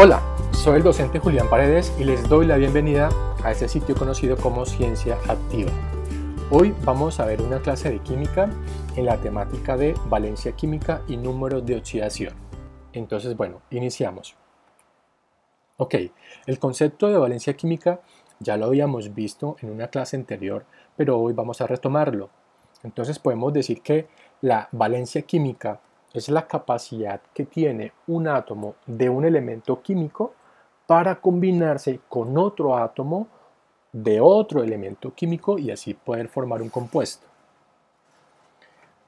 Hola, soy el docente Julián Paredes y les doy la bienvenida a este sitio conocido como Ciencia Activa. Hoy vamos a ver una clase de química en la temática de valencia química y números de oxidación. Entonces, bueno, iniciamos. Ok, el concepto de valencia química ya lo habíamos visto en una clase anterior, pero hoy vamos a retomarlo. Entonces podemos decir que la valencia química es la capacidad que tiene un átomo de un elemento químico para combinarse con otro átomo de otro elemento químico y así poder formar un compuesto.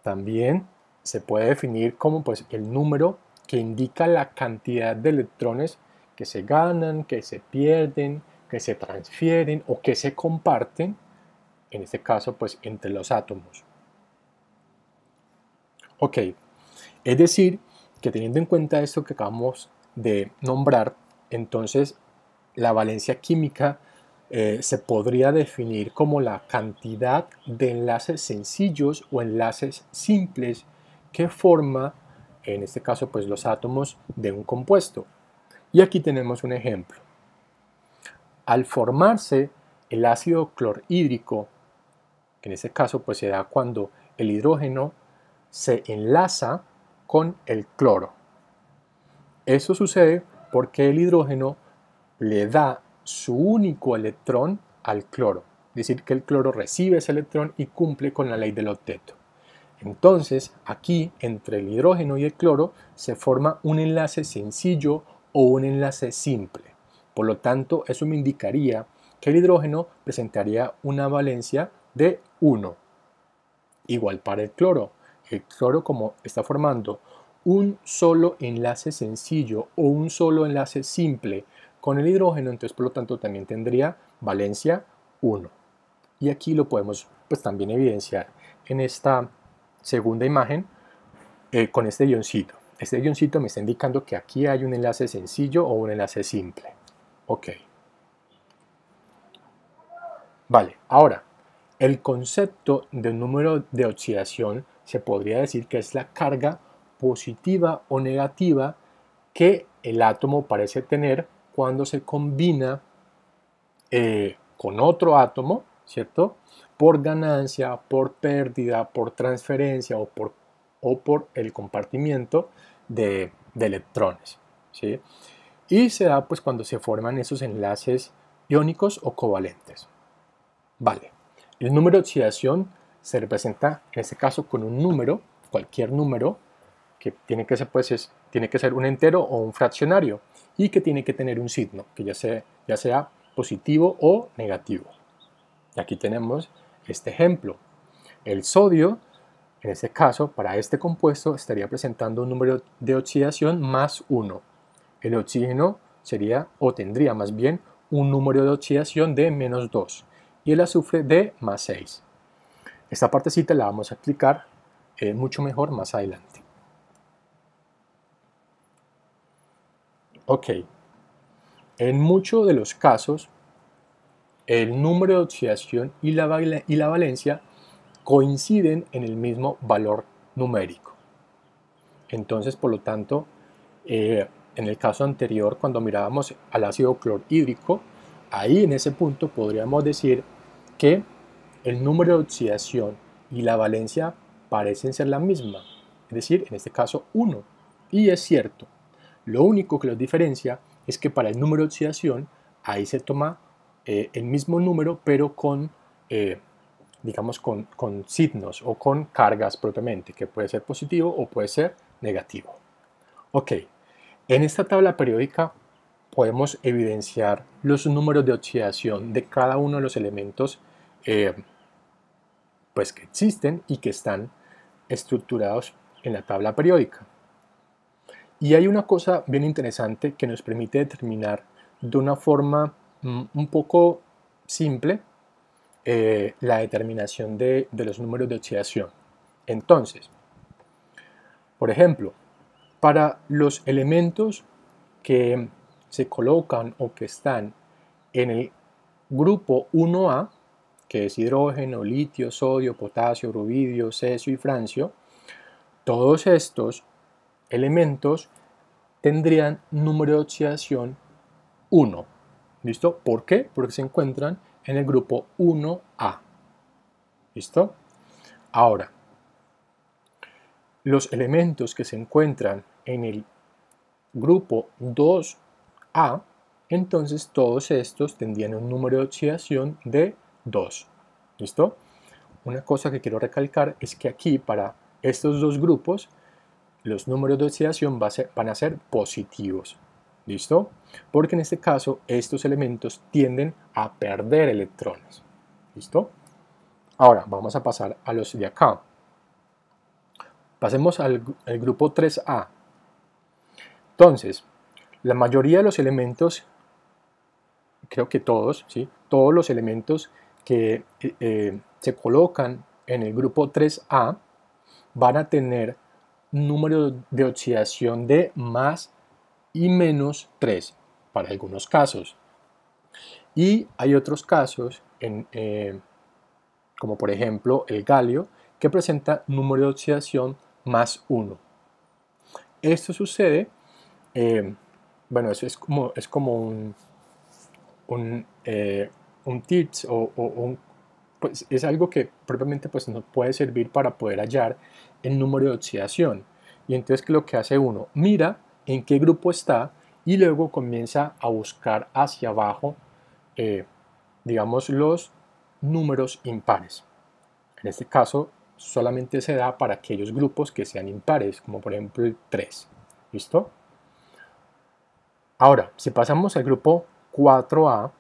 También se puede definir como pues, el número que indica la cantidad de electrones que se ganan, que se pierden, que se transfieren o que se comparten, en este caso pues entre los átomos. Ok, es decir, que teniendo en cuenta esto que acabamos de nombrar, entonces la valencia química eh, se podría definir como la cantidad de enlaces sencillos o enlaces simples que forma, en este caso, pues los átomos de un compuesto. Y aquí tenemos un ejemplo. Al formarse el ácido clorhídrico, que en este caso pues se da cuando el hidrógeno se enlaza con el cloro. Eso sucede porque el hidrógeno le da su único electrón al cloro, es decir, que el cloro recibe ese electrón y cumple con la ley del octeto. Entonces, aquí entre el hidrógeno y el cloro se forma un enlace sencillo o un enlace simple. Por lo tanto, eso me indicaría que el hidrógeno presentaría una valencia de 1. Igual para el cloro el cloro como está formando un solo enlace sencillo o un solo enlace simple con el hidrógeno, entonces por lo tanto también tendría valencia 1. Y aquí lo podemos pues también evidenciar en esta segunda imagen eh, con este guioncito. Este guioncito me está indicando que aquí hay un enlace sencillo o un enlace simple. Ok. Vale, ahora, el concepto de número de oxidación se podría decir que es la carga positiva o negativa que el átomo parece tener cuando se combina eh, con otro átomo, ¿cierto? Por ganancia, por pérdida, por transferencia o por, o por el compartimiento de, de electrones, ¿sí? Y se da pues cuando se forman esos enlaces iónicos o covalentes. Vale, el número de oxidación se representa en este caso con un número, cualquier número, que tiene que ser, pues, tiene que ser un entero o un fraccionario y que tiene que tener un signo, que ya sea, ya sea positivo o negativo. Y aquí tenemos este ejemplo. El sodio, en este caso, para este compuesto, estaría presentando un número de oxidación más 1. El oxígeno sería, o tendría más bien, un número de oxidación de menos 2 y el azufre de más 6. Esta partecita la vamos a explicar eh, mucho mejor más adelante. Ok, en muchos de los casos, el número de oxidación y la, valencia coinciden en el mismo valor numérico. Entonces, por lo tanto, eh, en el caso anterior, cuando mirábamos al ácido clorhídrico, ahí en ese punto podríamos decir que el número de oxidación y la valencia parecen ser la misma, es decir, en este caso 1. Y es cierto, lo único que los diferencia es que para el número de oxidación ahí se toma eh, el mismo número pero con, eh, digamos, con, con signos o con cargas propiamente, que puede ser positivo o puede ser negativo. Ok, en esta tabla periódica podemos evidenciar los números de oxidación de cada uno de los elementos eh, pues que existen y que están estructurados en la tabla periódica. Y hay una cosa bien interesante que nos permite determinar de una forma mm, un poco simple eh, la determinación de, de los números de oxidación. Entonces, por ejemplo, para los elementos que se colocan o que están en el grupo 1A, que es hidrógeno, litio, sodio, potasio, rubidio, cesio y francio, todos estos elementos tendrían número de oxidación 1. ¿Listo? ¿Por qué? Porque se encuentran en el grupo 1A. ¿Listo? Ahora, los elementos que se encuentran en el grupo 2A, entonces todos estos tendrían un número de oxidación de 2. ¿Listo? Una cosa que quiero recalcar es que aquí para estos dos grupos los números de oxidación van a ser positivos. ¿Listo? Porque en este caso estos elementos tienden a perder electrones. ¿Listo? Ahora vamos a pasar a los de acá. Pasemos al, grupo 3A. Entonces, la mayoría de los elementos, creo que todos, ¿sí? todos los elementos que eh, se colocan en el grupo 3A van a tener número de oxidación de más y menos 3 para algunos casos. Y hay otros casos, en, eh, como por ejemplo el galio, que presenta número de oxidación más 1. Esto sucede, eh, bueno, eso es como, es como un, un, un tips o, un, pues es algo que propiamente pues, nos puede servir para poder hallar el número de oxidación. Y entonces, ¿qué es lo que hace uno? Mira en qué grupo está y luego comienza a buscar hacia abajo, eh, digamos, los números impares. En este caso, solamente se da para aquellos grupos que sean impares, como por ejemplo el 3. ¿Listo? Ahora, si pasamos al grupo 4A,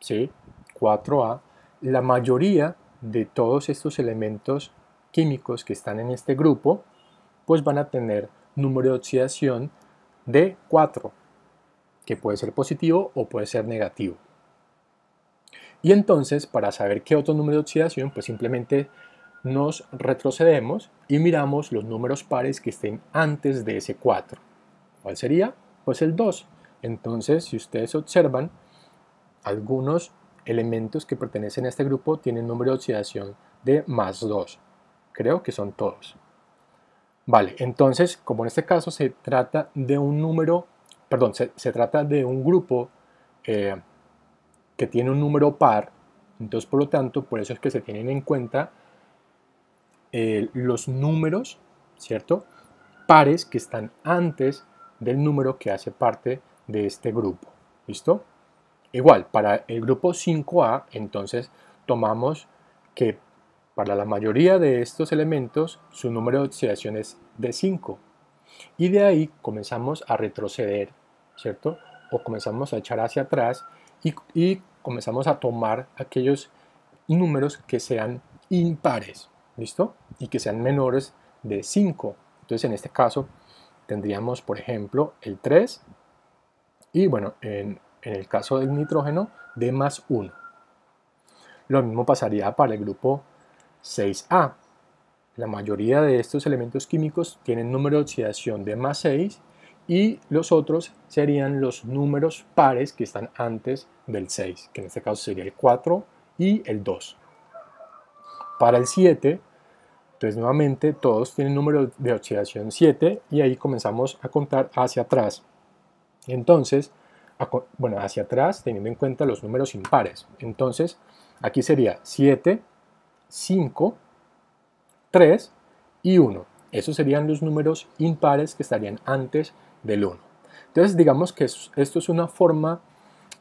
¿sí? 4A, la mayoría de todos estos elementos químicos que están en este grupo, pues van a tener número de oxidación de 4, que puede ser positivo o puede ser negativo. Y entonces, para saber qué otro número de oxidación, pues simplemente nos retrocedemos y miramos los números pares que estén antes de ese 4. ¿Cuál sería? Pues el 2. Entonces, si ustedes observan, algunos elementos que pertenecen a este grupo tienen número de oxidación de más 2. Creo que son todos. Vale, entonces, como en este caso se trata de un número, perdón, se, trata de un grupo eh, que tiene un número par, entonces por lo tanto, por eso es que se tienen en cuenta eh, los números, ¿cierto? Pares que están antes del número que hace parte de este grupo, ¿listo? Igual, para el grupo 5A, entonces tomamos que para la mayoría de estos elementos, su número de oxidación es de 5. Y de ahí comenzamos a retroceder, ¿cierto? O comenzamos a echar hacia atrás y, comenzamos a tomar aquellos números que sean impares, ¿listo? Y que sean menores de 5. Entonces, en este caso, tendríamos, por ejemplo, el 3 y, bueno, en, en el caso del nitrógeno, de más 1. Lo mismo pasaría para el grupo 6A. La mayoría de estos elementos químicos tienen número de oxidación de más 6 y los otros serían los números pares que están antes del 6, que en este caso sería el 4 y el 2. Para el 7, entonces nuevamente todos tienen número de oxidación 7 y ahí comenzamos a contar hacia atrás. Entonces, bueno, hacia atrás teniendo en cuenta los números impares. Entonces, aquí sería 7, 5, 3 y 1. Esos serían los números impares que estarían antes del 1. Entonces digamos que esto es una forma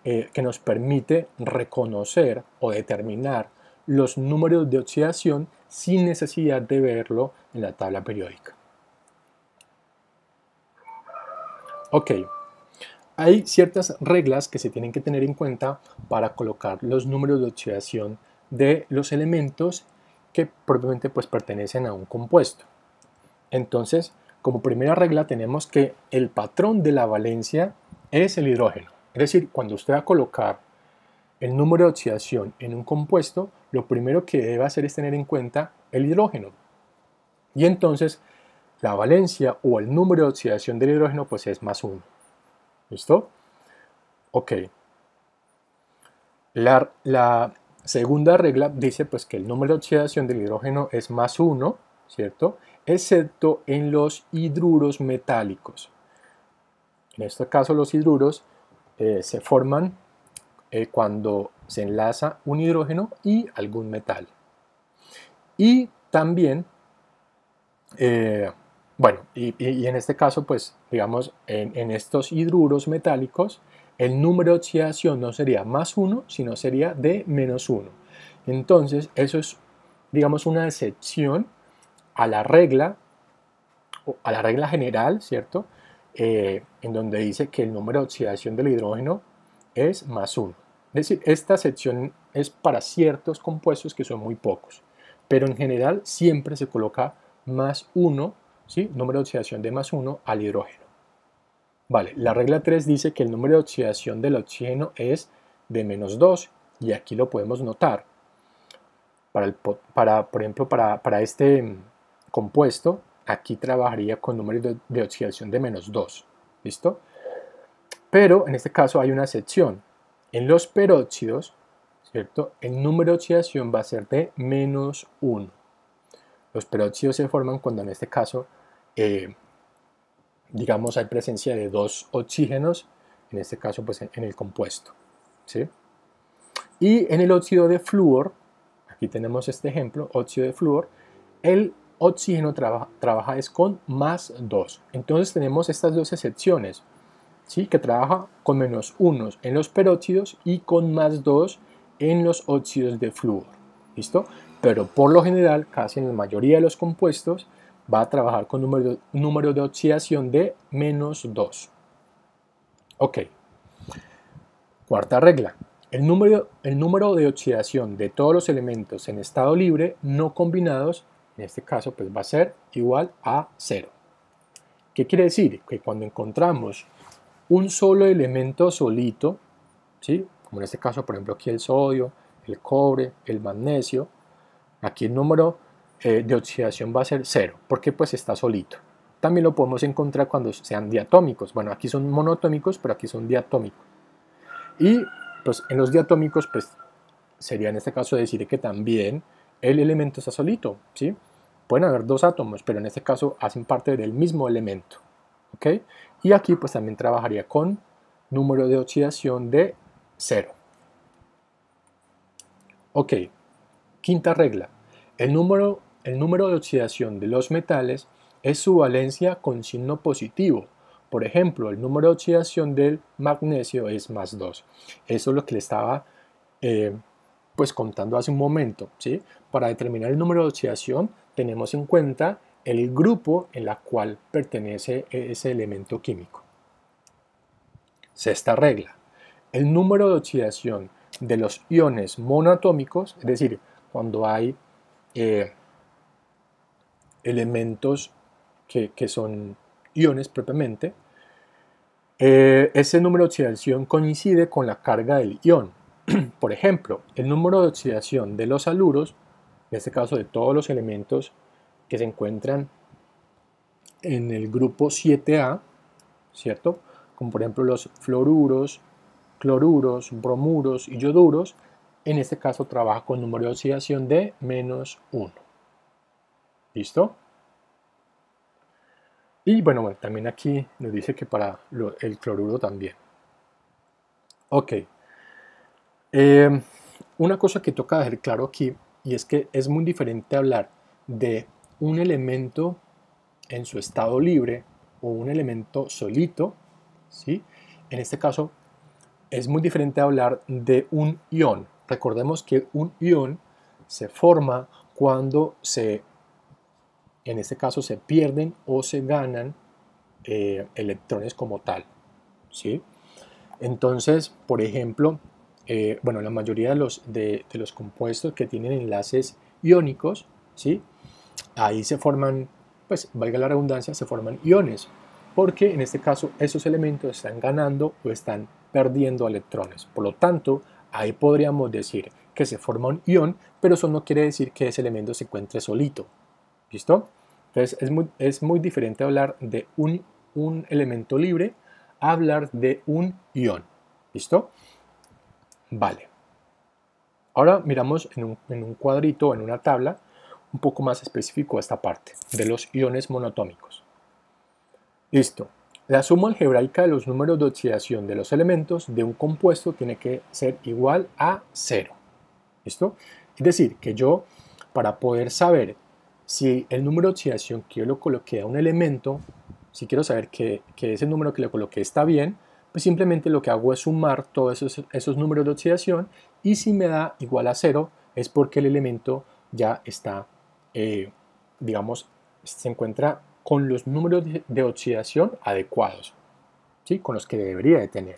eh, que nos permite reconocer o determinar los números de oxidación sin necesidad de verlo en la tabla periódica. Ok, hay ciertas reglas que se tienen que tener en cuenta para colocar los números de oxidación de los elementos que propiamente pues pertenecen a un compuesto. Entonces, como primera regla tenemos que el patrón de la valencia es el hidrógeno. Es decir, cuando usted va a colocar el número de oxidación en un compuesto, lo primero que debe hacer es tener en cuenta el hidrógeno. Y entonces, la valencia o el número de oxidación del hidrógeno pues es más 1. ¿Listo? Ok. La, la segunda regla dice pues que el número de oxidación del hidrógeno es más 1, ¿cierto? Excepto en los hidruros metálicos. En este caso los hidruros eh, se forman eh, cuando se enlaza un hidrógeno y algún metal. Y también, eh, bueno, y, en este caso, pues, digamos, en, estos hidruros metálicos, el número de oxidación no sería más 1, sino sería de menos 1. Entonces, eso es, digamos, una excepción a la regla, a la regla general, ¿cierto? Eh, en donde dice que el número de oxidación del hidrógeno es más 1. Es decir, esta sección es para ciertos compuestos que son muy pocos, pero en general siempre se coloca más 1, ¿sí? número de oxidación de más 1 al hidrógeno. Vale, la regla 3 dice que el número de oxidación del oxígeno es de menos 2 y aquí lo podemos notar. Para, el, para por ejemplo, para, para este mm, compuesto, aquí trabajaría con número de, de oxidación de menos 2. ¿Listo? Pero en este caso hay una excepción. En los peróxidos, ¿cierto? El número de oxidación va a ser de menos 1. Los peróxidos se forman cuando en este caso, eh, digamos, hay presencia de dos oxígenos, en este caso pues en, el compuesto. ¿sí? Y en el óxido de flúor, aquí tenemos este ejemplo, óxido de flúor, el oxígeno trabaja, es con más 2. Entonces tenemos estas dos excepciones que trabaja con menos 1 en los peróxidos y con más 2 en los óxidos de flúor. ¿Listo? Pero por lo general, casi en la mayoría de los compuestos, va a trabajar con número, número de oxidación de menos 2. Ok. Cuarta regla. El número, el número de oxidación de todos los elementos en estado libre no combinados, en este caso, pues va a ser igual a 0. ¿Qué quiere decir? Que cuando encontramos un solo elemento solito, ¿sí? como en este caso, por ejemplo, aquí el sodio, el cobre, el magnesio, aquí el número eh, de oxidación va a ser cero, porque pues está solito. También lo podemos encontrar cuando sean diatómicos. Bueno, aquí son monotómicos, pero aquí son diatómicos. Y pues en los diatómicos, pues sería en este caso decir que también el elemento está solito, ¿sí? Pueden haber dos átomos, pero en este caso hacen parte del mismo elemento. Y aquí pues también trabajaría con número de oxidación de 0. Ok, quinta regla. El número, el número de oxidación de los metales es su valencia con signo positivo. Por ejemplo, el número de oxidación del magnesio es más 2. Eso es lo que le estaba eh, pues contando hace un momento. ¿sí? Para determinar el número de oxidación tenemos en cuenta el grupo en la cual pertenece ese elemento químico. Sexta regla. El número de oxidación de los iones monoatómicos, es decir, cuando hay eh, elementos que, son iones propiamente, eh, ese número de oxidación coincide con la carga del ion. Por ejemplo, el número de oxidación de los aluros, en este caso de todos los elementos que se encuentran en el grupo 7A, ¿cierto? Como por ejemplo los fluoruros, cloruros, bromuros y yoduros, en este caso trabaja con número de oxidación de menos 1. ¿Listo? Y bueno, también aquí nos dice que para el cloruro también. Ok. Eh, una cosa que toca dejar claro aquí, y es que es muy diferente hablar de un elemento en su estado libre o un elemento solito, ¿sí? En este caso es muy diferente hablar de un ion. Recordemos que un ion se forma cuando se, en este caso, se pierden o se ganan eh, electrones como tal, ¿sí? Entonces, por ejemplo, eh, bueno, la mayoría de los, de, los compuestos que tienen enlaces iónicos, ¿sí? ahí se forman, pues valga la redundancia, se forman iones, porque en este caso esos elementos están ganando o están perdiendo electrones. Por lo tanto, ahí podríamos decir que se forma un ion, pero eso no quiere decir que ese elemento se encuentre solito. ¿Listo? Entonces es muy, diferente hablar de un, un elemento libre a hablar de un ion. ¿Listo? Vale. Ahora miramos en un, en un cuadrito, en una tabla, un poco más específico esta parte de los iones monotómicos. Listo. La suma algebraica de los números de oxidación de los elementos de un compuesto tiene que ser igual a cero. ¿Listo? Es decir, que yo, para poder saber si el número de oxidación que yo lo coloqué a un elemento, si quiero saber que, ese número que le coloqué está bien, pues simplemente lo que hago es sumar todos esos, números de oxidación y si me da igual a cero es porque el elemento ya está, eh, digamos, se encuentra con los números de, oxidación adecuados, ¿sí? con los que debería de tener.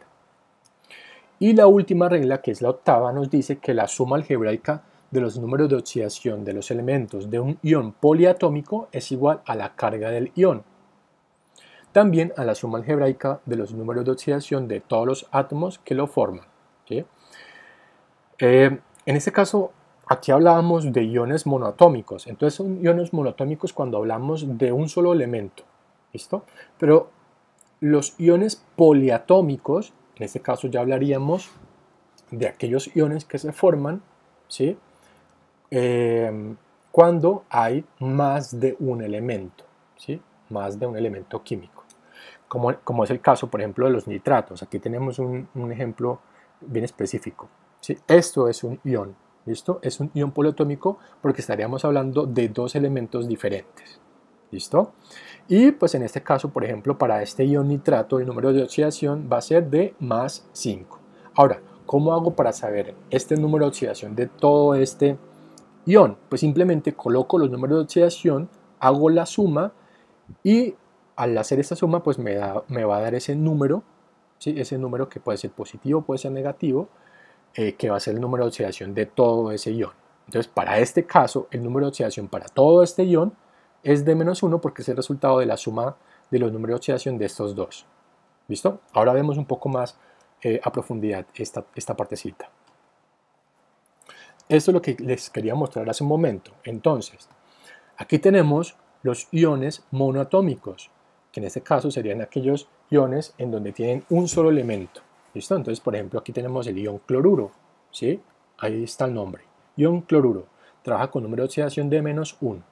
Y la última regla, que es la octava, nos dice que la suma algebraica de los números de oxidación de los elementos de un ion poliatómico es igual a la carga del ion. También a la suma algebraica de los números de oxidación de todos los átomos que lo forman. Eh, en este caso, Aquí hablábamos de iones monoatómicos, entonces son iones monoatómicos cuando hablamos de un solo elemento, ¿listo? Pero los iones poliatómicos, en este caso ya hablaríamos de aquellos iones que se forman, ¿sí? Eh, cuando hay más de un elemento, ¿sí? Más de un elemento químico, como, como, es el caso, por ejemplo, de los nitratos. Aquí tenemos un, un ejemplo bien específico, ¿sí? Esto es un ion, ¿Listo? Es un ion poliatómico porque estaríamos hablando de dos elementos diferentes. ¿Listo? Y pues en este caso, por ejemplo, para este ion nitrato, el número de oxidación va a ser de más 5. Ahora, ¿cómo hago para saber este número de oxidación de todo este ion? Pues simplemente coloco los números de oxidación, hago la suma y al hacer esta suma, pues me, da, me va a dar ese número, ese número que puede ser positivo, puede ser negativo, eh, que va a ser el número de oxidación de todo ese ion. Entonces, para este caso, el número de oxidación para todo este ion es de menos 1 porque es el resultado de la suma de los números de oxidación de estos dos. ¿Listo? Ahora vemos un poco más eh, a profundidad esta, esta partecita. Esto es lo que les quería mostrar hace un momento. Entonces, aquí tenemos los iones monoatómicos, que en este caso serían aquellos iones en donde tienen un solo elemento. ¿Listo? Entonces, por ejemplo, aquí tenemos el ion cloruro, ¿sí? Ahí está el nombre. Ion cloruro. Trabaja con número de oxidación de menos 1.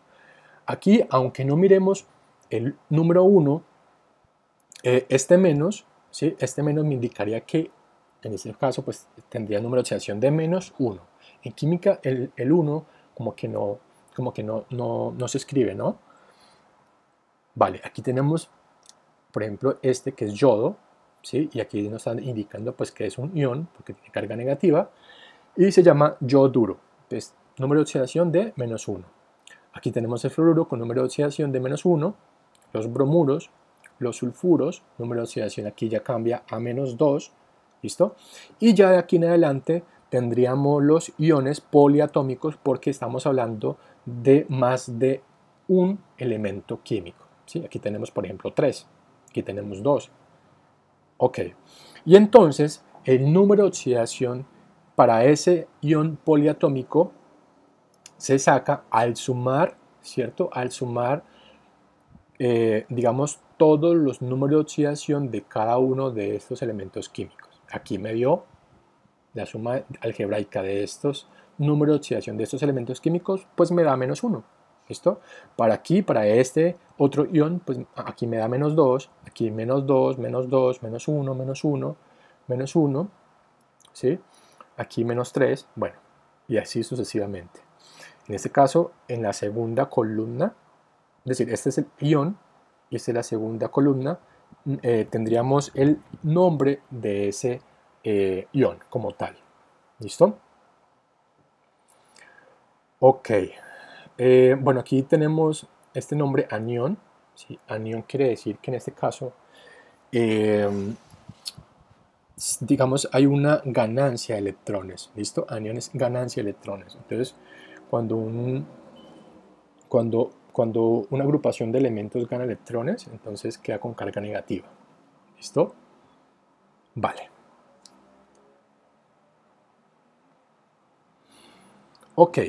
Aquí, aunque no miremos el número 1, eh, este menos, ¿sí? Este menos me indicaría que, en este caso, pues tendría número de oxidación de menos 1. En química, el, 1 como que, no, como que no, no, no se escribe, ¿no? Vale, aquí tenemos, por ejemplo, este que es yodo, y aquí nos están indicando pues que es un ion porque tiene carga negativa y se llama yoduro, es número de oxidación de menos 1. Aquí tenemos el fluoruro con número de oxidación de menos 1, los bromuros, los sulfuros, número de oxidación aquí ya cambia a menos 2, ¿listo? Y ya de aquí en adelante tendríamos los iones poliatómicos porque estamos hablando de más de un elemento químico. ¿sí? Aquí tenemos, por ejemplo, 3, aquí tenemos 2, Ok. Y entonces el número de oxidación para ese ion poliatómico se saca al sumar, ¿cierto? Al sumar, eh, digamos, todos los números de oxidación de cada uno de estos elementos químicos. Aquí me dio la suma algebraica de estos números de oxidación de estos elementos químicos, pues me da menos 1. ¿Listo? Para aquí, para este otro ion, pues aquí me da menos 2, aquí menos 2, menos 2, menos 1, menos 1, menos 1, ¿sí? Aquí menos 3, bueno, y así sucesivamente. En este caso, en la segunda columna, es decir, este es el ion y esta es la segunda columna, eh, tendríamos el nombre de ese eh, ion como tal. ¿Listo? Ok. Eh, bueno, aquí tenemos este nombre anión. Anión quiere decir que en este caso, eh, digamos, hay una ganancia de electrones. ¿Listo? Anión es ganancia de electrones. Entonces, cuando, un, cuando, cuando una agrupación de elementos gana electrones, entonces queda con carga negativa. ¿Listo? Vale. Ok.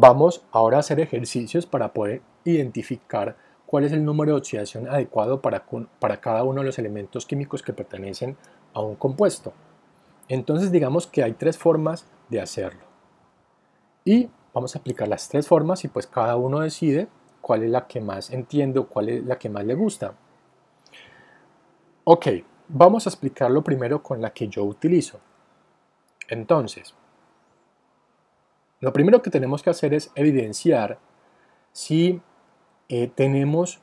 Vamos ahora a hacer ejercicios para poder identificar cuál es el número de oxidación adecuado para, cada uno de los elementos químicos que pertenecen a un compuesto. Entonces digamos que hay tres formas de hacerlo. Y vamos a aplicar las tres formas y pues cada uno decide cuál es la que más entiende o cuál es la que más le gusta. Ok, vamos a explicarlo primero con la que yo utilizo. Entonces, lo primero que tenemos que hacer es evidenciar si eh, tenemos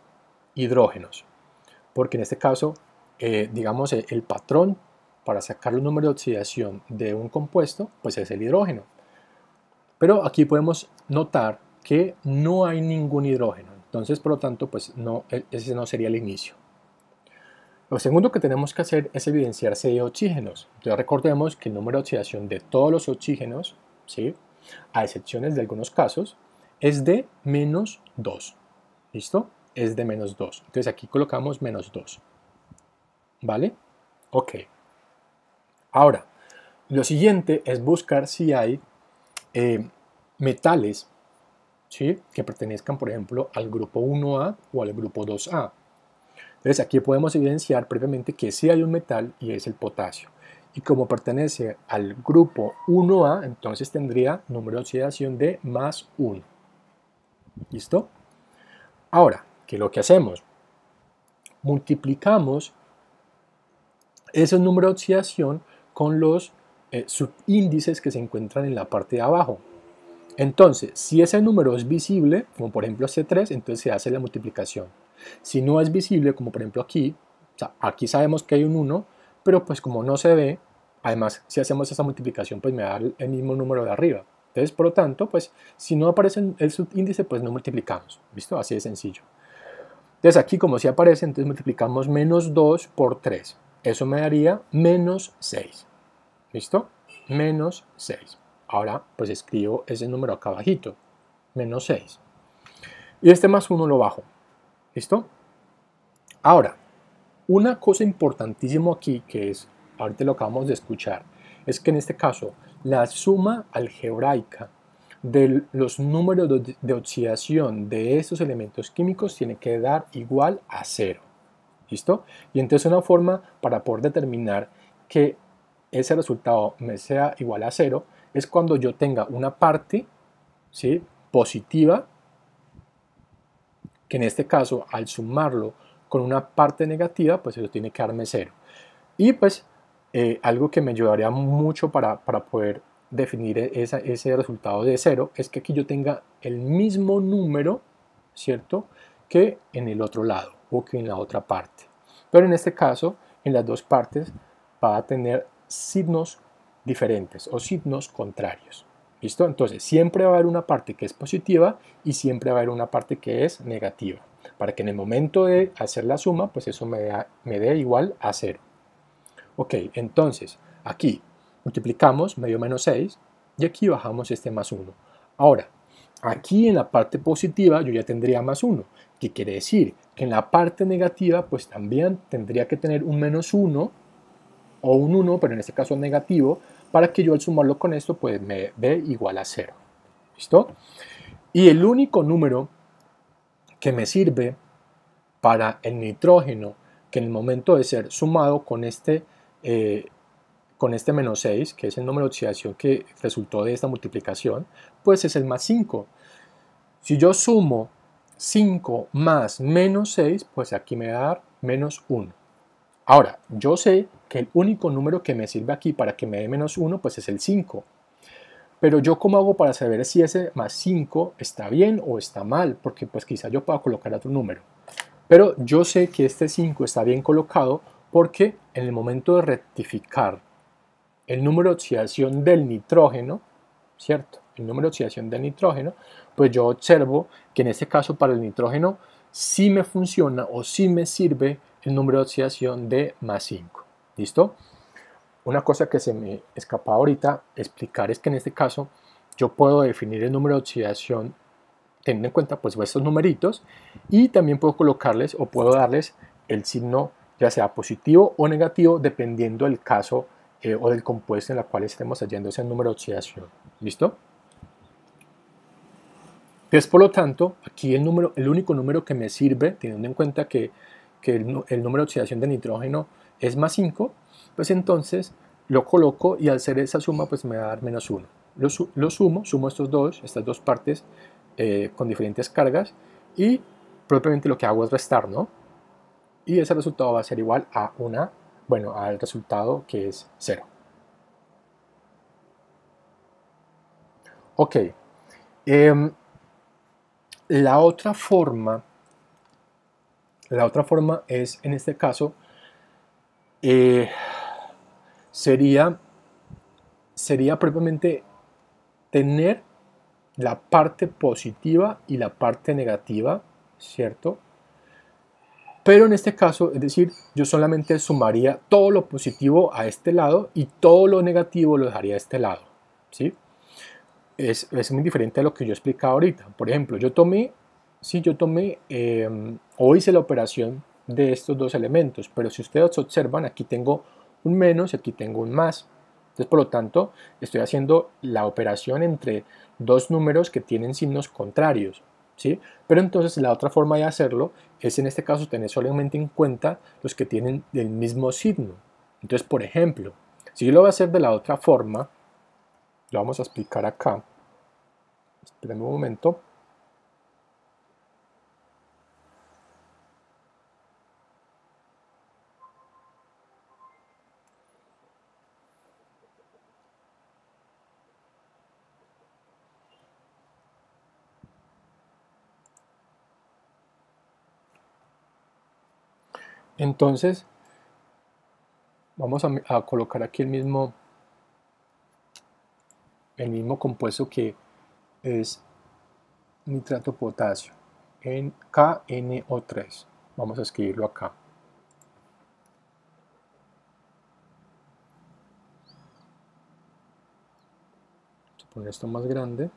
hidrógenos, porque en este caso, eh, digamos, el patrón para sacar el número de oxidación de un compuesto, pues es el hidrógeno. Pero aquí podemos notar que no hay ningún hidrógeno, entonces por lo tanto, pues no, e, ese no sería el inicio. Lo segundo que tenemos que hacer es evidenciar si hay oxígenos. Entonces recordemos que el número de oxidación de todos los oxígenos, ¿sí? A excepciones de algunos casos, es de menos 2. ¿Listo? Es de menos 2. Entonces aquí colocamos menos 2. ¿Vale? Ok. Ahora, lo siguiente es buscar si hay eh, metales ¿sí? que pertenezcan, por ejemplo, al grupo 1A o al grupo 2A. Entonces aquí podemos evidenciar previamente que sí hay un metal y es el potasio. Y como pertenece al grupo 1A, entonces tendría número de oxidación de más 1. ¿Listo? Ahora, ¿qué es lo que hacemos? Multiplicamos ese número de oxidación con los eh, subíndices que se encuentran en la parte de abajo. Entonces, si ese número es visible, como por ejemplo C3, entonces se hace la multiplicación. Si no es visible, como por ejemplo aquí, aquí sabemos que hay un 1, pero pues como no se ve, además si hacemos esa multiplicación, pues me da el mismo número de arriba. Entonces, por lo tanto, pues si no aparece el subíndice, pues no multiplicamos. ¿Visto? Así de sencillo. Entonces aquí como si aparece, entonces multiplicamos menos 2 por 3. Eso me daría menos 6. ¿Listo? Menos 6. Ahora pues escribo ese número acá abajito, menos 6. Y este más 1 lo bajo. ¿Listo? Ahora, una cosa importantísima aquí que es, ahorita lo acabamos de escuchar, es que en este caso la suma algebraica de los números de oxidación de estos elementos químicos tiene que dar igual a 0. ¿Listo? Y entonces una forma para poder determinar que ese resultado me sea igual a 0 es cuando yo tenga una parte ¿sí? positiva, que en este caso al sumarlo con una parte negativa, pues eso tiene que darme cero. Y pues eh, algo que me ayudaría mucho para, poder definir ese resultado de cero es que aquí yo tenga el mismo número, ¿cierto? Que en el otro lado o que en la otra parte. Pero en este caso, en las dos partes va a tener signos diferentes o signos contrarios. ¿Listo? Entonces, siempre va a haber una parte que es positiva y siempre va a haber una parte que es negativa. Para que en el momento de hacer la suma, pues eso me, me dé igual a 0. Ok, entonces, aquí multiplicamos medio menos 6 y aquí bajamos este más 1. Ahora, aquí en la parte positiva yo ya tendría más 1. ¿Qué quiere decir? Que en la parte negativa pues también tendría que tener un menos 1 o un 1, pero en este caso negativo, para que yo al sumarlo con esto pues me dé igual a 0. ¿Listo? Y el único número que me sirve para el nitrógeno que en el momento de ser sumado con este, eh, con este menos 6, que es el número de oxidación que resultó de esta multiplicación, pues es el más 5. Si yo sumo 5 más menos 6, pues aquí me va a dar menos 1. Ahora, yo sé que el único número que me sirve aquí para que me dé menos 1, pues es el 5. Pero yo cómo hago para saber si ese más 5 está bien o está mal, porque pues quizá yo pueda colocar otro número. Pero yo sé que este 5 está bien colocado porque en el momento de rectificar el número de oxidación del nitrógeno, ¿cierto? El número de oxidación del nitrógeno, pues yo observo que en este caso para el nitrógeno sí me funciona o sí me sirve el número de oxidación de más 5. ¿Listo? Una cosa que se me escapa ahorita explicar es que en este caso yo puedo definir el número de oxidación teniendo en cuenta pues estos numeritos y también puedo colocarles o puedo darles el signo ya sea positivo o negativo dependiendo del caso eh, o del compuesto en el cual estemos hallando ese número de oxidación. ¿Listo? Entonces, por lo tanto, aquí el, número, el único número que me sirve, teniendo en cuenta que que el, número de oxidación de nitrógeno es más 5, pues entonces lo coloco y al hacer esa suma pues me va a dar menos 1. Lo, sumo, sumo estos dos, estas dos partes eh, con diferentes cargas y propiamente lo que hago es restar, ¿no? Y ese resultado va a ser igual a una, bueno, al resultado que es 0. Ok. Em, la otra forma, la otra forma es, en este caso, eh, sería, sería propiamente tener la parte positiva y la parte negativa, ¿cierto? Pero en este caso, es decir, yo solamente sumaría todo lo positivo a este lado y todo lo negativo lo dejaría a este lado, ¿sí? Es, muy diferente a lo que yo explicaba ahorita. Por ejemplo, yo tomé, sí, yo tomé em, o hice la operación de estos dos elementos, pero si ustedes observan, aquí tengo un menos y aquí tengo un más. Entonces, por lo tanto, estoy haciendo la operación entre dos números que tienen signos contrarios. Pero entonces la otra forma de hacerlo es en este caso tener solamente en cuenta los que tienen el mismo signo. Entonces, por ejemplo, si yo lo voy a hacer de la otra forma, lo vamos a explicar acá. Esperen un momento. Entonces, vamos a, colocar aquí el mismo, el mismo compuesto que es nitrato potasio en KNO3. Vamos a escribirlo acá. A poner esto más grande.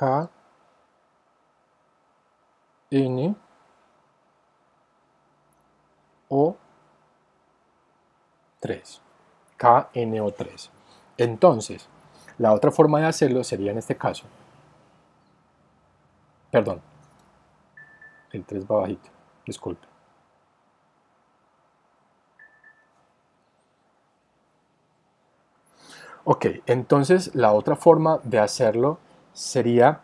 K N O 3 KNO3 entonces la otra forma de hacerlo sería en este caso perdón el 3 va bajito disculpe. Ok entonces la otra forma de hacerlo sería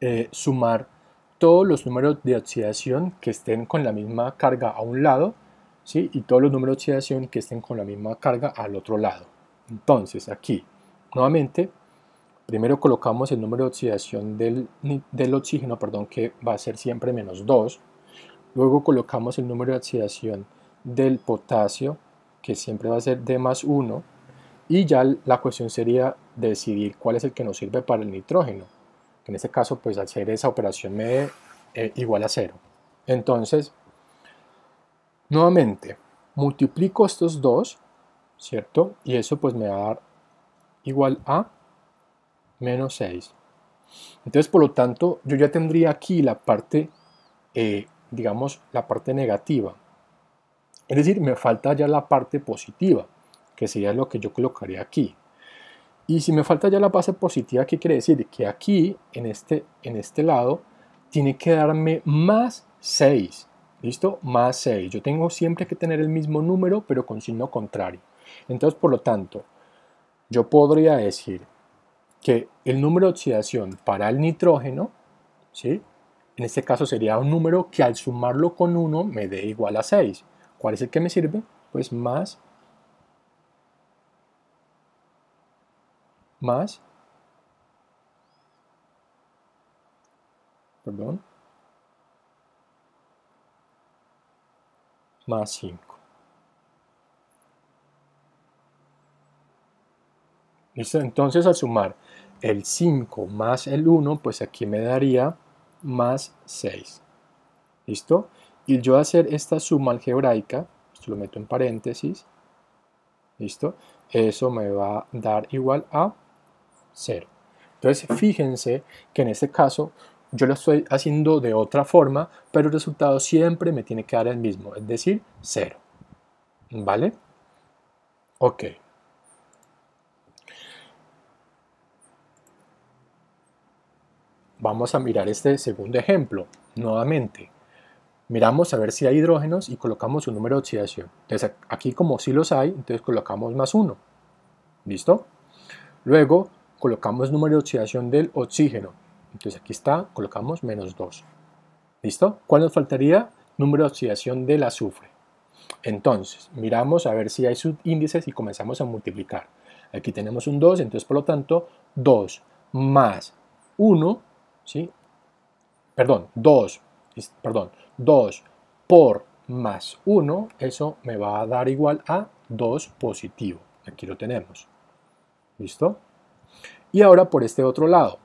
eh, sumar todos los números de oxidación que estén con la misma carga a un lado ¿sí? y todos los números de oxidación que estén con la misma carga al otro lado. Entonces aquí, nuevamente, primero colocamos el número de oxidación del, del oxígeno, perdón, que va a ser siempre menos 2. Luego colocamos el número de oxidación del potasio, que siempre va a ser D más 1 y ya la cuestión sería decidir cuál es el que nos sirve para el nitrógeno. En este caso, pues al hacer esa operación me eh, igual a cero. Entonces, nuevamente, multiplico estos dos, ¿cierto? Y eso pues me va a dar igual a menos 6. Entonces, por lo tanto, yo ya tendría aquí la parte, eh, digamos, la parte negativa. Es decir, me falta ya la parte positiva que sería lo que yo colocaría aquí. Y si me falta ya la base positiva, ¿qué quiere decir? Que aquí, en este, en este lado, tiene que darme más 6. ¿Listo? Más 6. Yo tengo siempre que tener el mismo número, pero con signo contrario. Entonces, por lo tanto, yo podría decir que el número de oxidación para el nitrógeno, ¿sí? en este caso sería un número que al sumarlo con 1 me dé igual a 6. ¿Cuál es el que me sirve? Pues más más, perdón, más 5. ¿Listo? Entonces al sumar el 5 más el 1, pues aquí me daría más 6. ¿Listo? Y yo hacer esta suma algebraica, esto lo meto en paréntesis, ¿listo? Eso me va a dar igual a 0. Entonces fíjense que en este caso yo lo estoy haciendo de otra forma, pero el resultado siempre me tiene que dar el mismo, es decir, 0. ¿Vale? Ok. Vamos a mirar este segundo ejemplo, nuevamente. Miramos a ver si hay hidrógenos y colocamos un número de oxidación. Entonces aquí como si los hay, entonces colocamos más 1. ¿Listo? Luego colocamos número de oxidación del oxígeno. Entonces aquí está, colocamos menos 2. ¿Listo? ¿Cuál nos faltaría? Número de oxidación del azufre. Entonces, miramos a ver si hay subíndices y comenzamos a multiplicar. Aquí tenemos un 2, entonces por lo tanto 2 más 1, ¿sí? Perdón, 2, perdón, 2 por más 1, eso me va a dar igual a 2 positivo. Aquí lo tenemos. ¿Listo? Y ahora por este otro lado,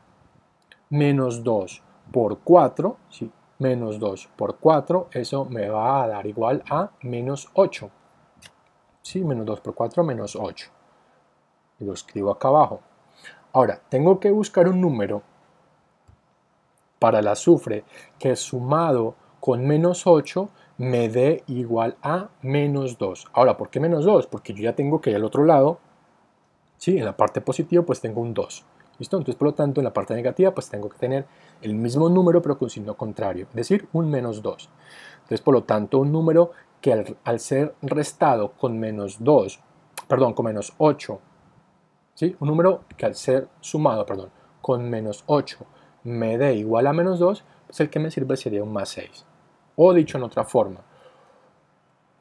menos 2 por 4, ¿sí? menos 2 por 4, eso me va a dar igual a menos 8. ¿Sí? Menos 2 por 4, menos 8. Y lo escribo acá abajo. Ahora, tengo que buscar un número para el azufre que sumado con menos 8 me dé igual a menos 2. Ahora, ¿por qué menos 2? Porque yo ya tengo que ir al otro lado, ¿sí? en la parte positiva pues tengo un 2. ¿Listo? Entonces, por lo tanto, en la parte negativa pues tengo que tener el mismo número pero con signo contrario, es decir, un menos 2. Entonces, por lo tanto, un número que al, ser restado con menos 2, perdón, con menos 8, ¿sí? un número que al ser sumado, perdón, con menos 8 me dé igual a menos 2, pues el que me sirve sería un más 6. O dicho en otra forma,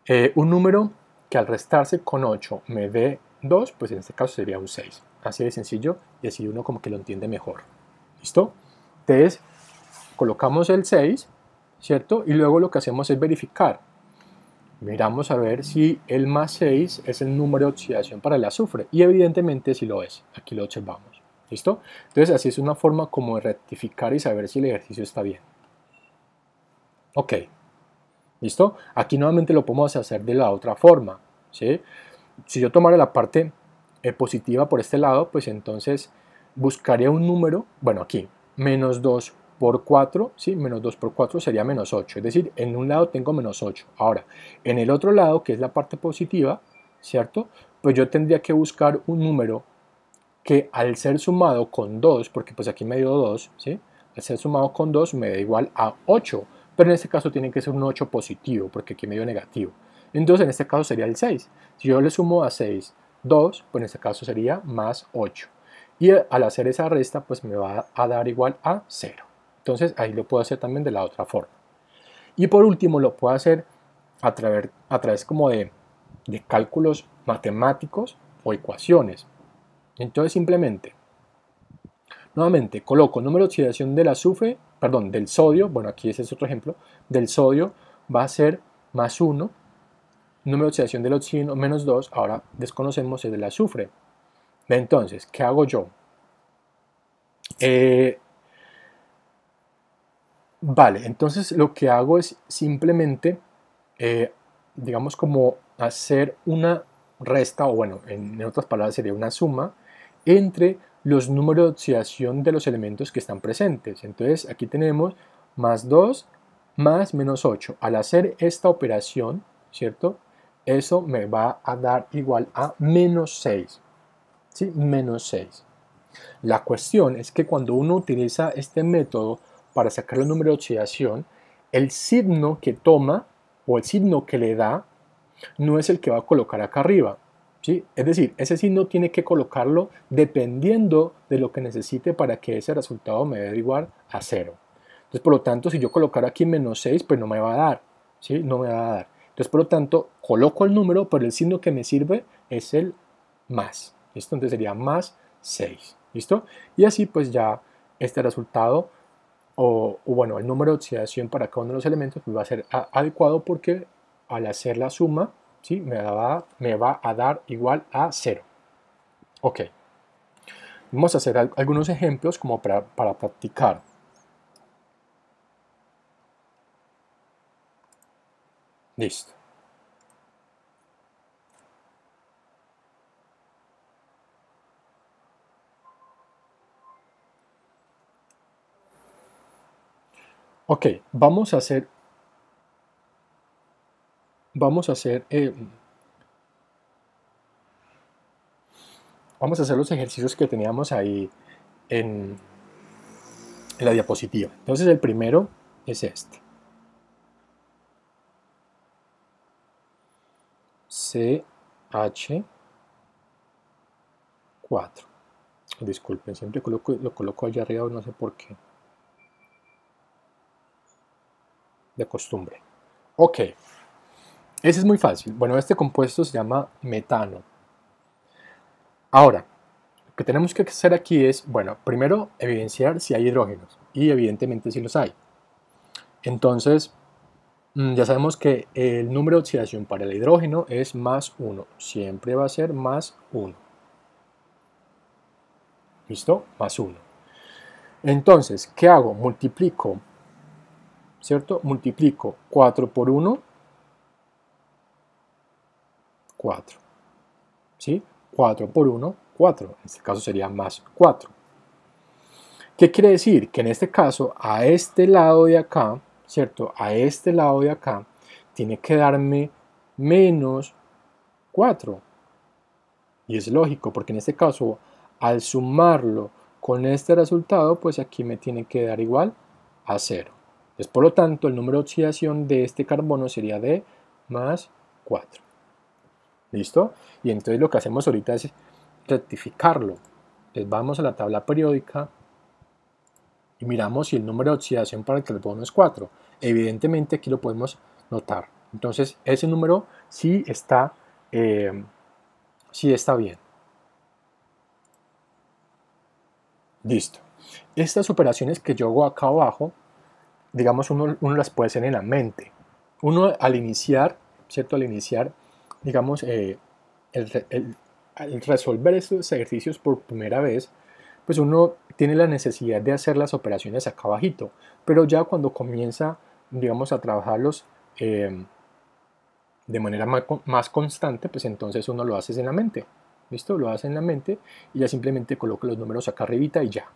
eh, un número que al restarse con 8 me dé 2, pues en este caso sería un 6. Así de sencillo y así uno como que lo entiende mejor. ¿Listo? Entonces, colocamos el 6, ¿cierto? Y luego lo que hacemos es verificar. Miramos a ver si el más 6 es el número de oxidación para el azufre. Y evidentemente sí lo es. Aquí lo observamos. ¿Listo? Entonces así es una forma como de rectificar y saber si el ejercicio está bien. Ok, ¿listo? Aquí nuevamente lo podemos hacer de la otra forma, ¿sí? Si yo tomara la parte eh, positiva por este lado, pues entonces buscaría un número, bueno aquí, menos 2 por 4, ¿sí? Menos 2 por 4 sería menos 8, es decir, en un lado tengo menos 8. Ahora, en el otro lado, que es la parte positiva, ¿cierto? Pues yo tendría que buscar un número que al ser sumado con 2, porque pues aquí me dio 2, ¿sí? Al ser sumado con 2 me da igual a 8, pero en este caso tiene que ser un 8 positivo, porque aquí me dio negativo. Entonces en este caso sería el 6. Si yo le sumo a 6 2, pues en este caso sería más 8. Y al hacer esa resta, pues me va a dar igual a 0. Entonces ahí lo puedo hacer también de la otra forma. Y por último lo puedo hacer a través, a través como de, de cálculos matemáticos o ecuaciones. Entonces simplemente, nuevamente coloco número de oxidación del azufre perdón, del sodio, bueno aquí ese es otro ejemplo, del sodio va a ser más 1, número de oxidación del oxígeno menos 2, ahora desconocemos el del azufre. Entonces, ¿qué hago yo? Eh, vale, entonces lo que hago es simplemente, eh, digamos como hacer una resta, o bueno, en otras palabras sería una suma, entre los números de oxidación de los elementos que están presentes. Entonces aquí tenemos más 2 más menos 8. Al hacer esta operación, ¿cierto? Eso me va a dar igual a menos 6. ¿Sí? Menos 6. La cuestión es que cuando uno utiliza este método para sacar el número de oxidación, el signo que toma o el signo que le da no es el que va a colocar acá arriba, es decir, ese signo tiene que colocarlo dependiendo de lo que necesite para que ese resultado me dé igual a 0. Entonces, por lo tanto, si yo colocara aquí menos 6, pues no me va a dar, ¿sí? No me va a dar. Entonces, por lo tanto, coloco el número, pero el signo que me sirve es el más, ¿listo? Entonces sería más 6, ¿listo? Y así pues ya este resultado, o, bueno, el número de oxidación para cada uno de los elementos pues va a ser adecuado porque al hacer la suma, ¿sí? me, va, a dar igual a 0. Ok. Vamos a hacer algunos ejemplos como para practicar. Listo. Ok, vamos a hacer vamos a hacer eh, vamos a hacer los ejercicios que teníamos ahí en, en la diapositiva. Entonces el primero es este. CH4. Disculpen, siempre lo coloco allá arriba, no sé por qué. De costumbre. Ok. Ese es muy fácil. Bueno, este compuesto se llama metano. Ahora, lo que tenemos que hacer aquí es, bueno, primero evidenciar si hay hidrógenos. Y evidentemente si los hay. Entonces, ya sabemos que el número de oxidación para el hidrógeno es más 1. Siempre va a ser más 1. ¿Listo? Más 1. Entonces, ¿qué hago? Multiplico, ¿cierto? Multiplico 4 por 1, 4. ¿Sí? 4 por 1, 4. En este caso sería más 4. ¿Qué quiere decir? Que en este caso, a este lado de acá, ¿cierto? A este lado de acá, tiene que darme menos 4. Y es lógico, porque en este caso al sumarlo con este resultado, pues aquí me tiene que dar igual a 0. Pues por lo tanto, el número de oxidación de este carbono sería de más 4. ¿Listo? Y entonces lo que hacemos ahorita es rectificarlo. Entonces vamos a la tabla periódica miramos si el número de oxidación para el carbono es 4. Evidentemente aquí lo podemos notar. Entonces ese número sí está, eh, sí está bien. Listo. Estas operaciones que yo hago acá abajo, digamos, uno, las puede hacer en la mente. Uno al iniciar, ¿cierto? Al iniciar, digamos, eh, el, resolver estos ejercicios por primera vez, pues uno tiene la necesidad de hacer las operaciones acá abajito. Pero ya cuando comienza, digamos, a trabajarlos eh, de manera más, constante, pues entonces uno lo hace en la mente. ¿Listo? Lo hace en la mente y ya simplemente coloco los números acá arribita y ya.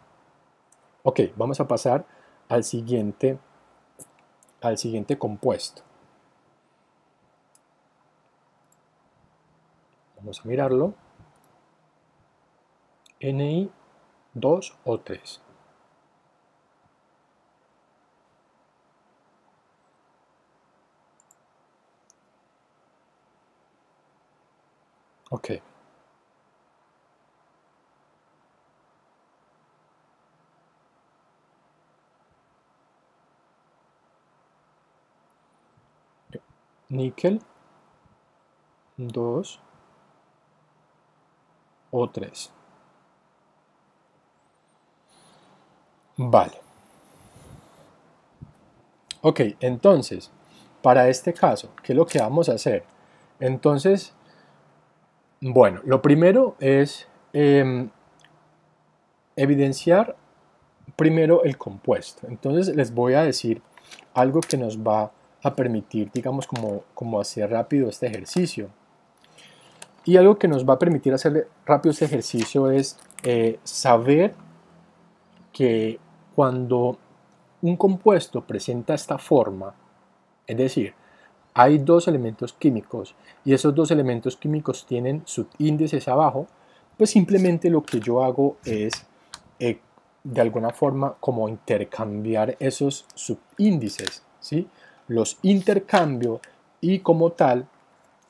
Ok, vamos a pasar al siguiente, al siguiente compuesto. Vamos a mirarlo. NI 2 o 3. Ok. níquel 2 o 3. Vale. Ok, entonces, para este caso, ¿qué es lo que vamos a hacer? Entonces, bueno, lo primero es em, evidenciar primero el compuesto. Entonces les voy a decir algo que nos va a permitir, digamos, como, como hacer rápido este ejercicio. Y algo que nos va a permitir hacer rápido este ejercicio es eh, saber que cuando un compuesto presenta esta forma, es decir, hay dos elementos químicos y esos dos elementos químicos tienen subíndices abajo, pues simplemente lo que yo hago es eh, de alguna forma como intercambiar esos subíndices, ¿sí? los intercambio y como tal,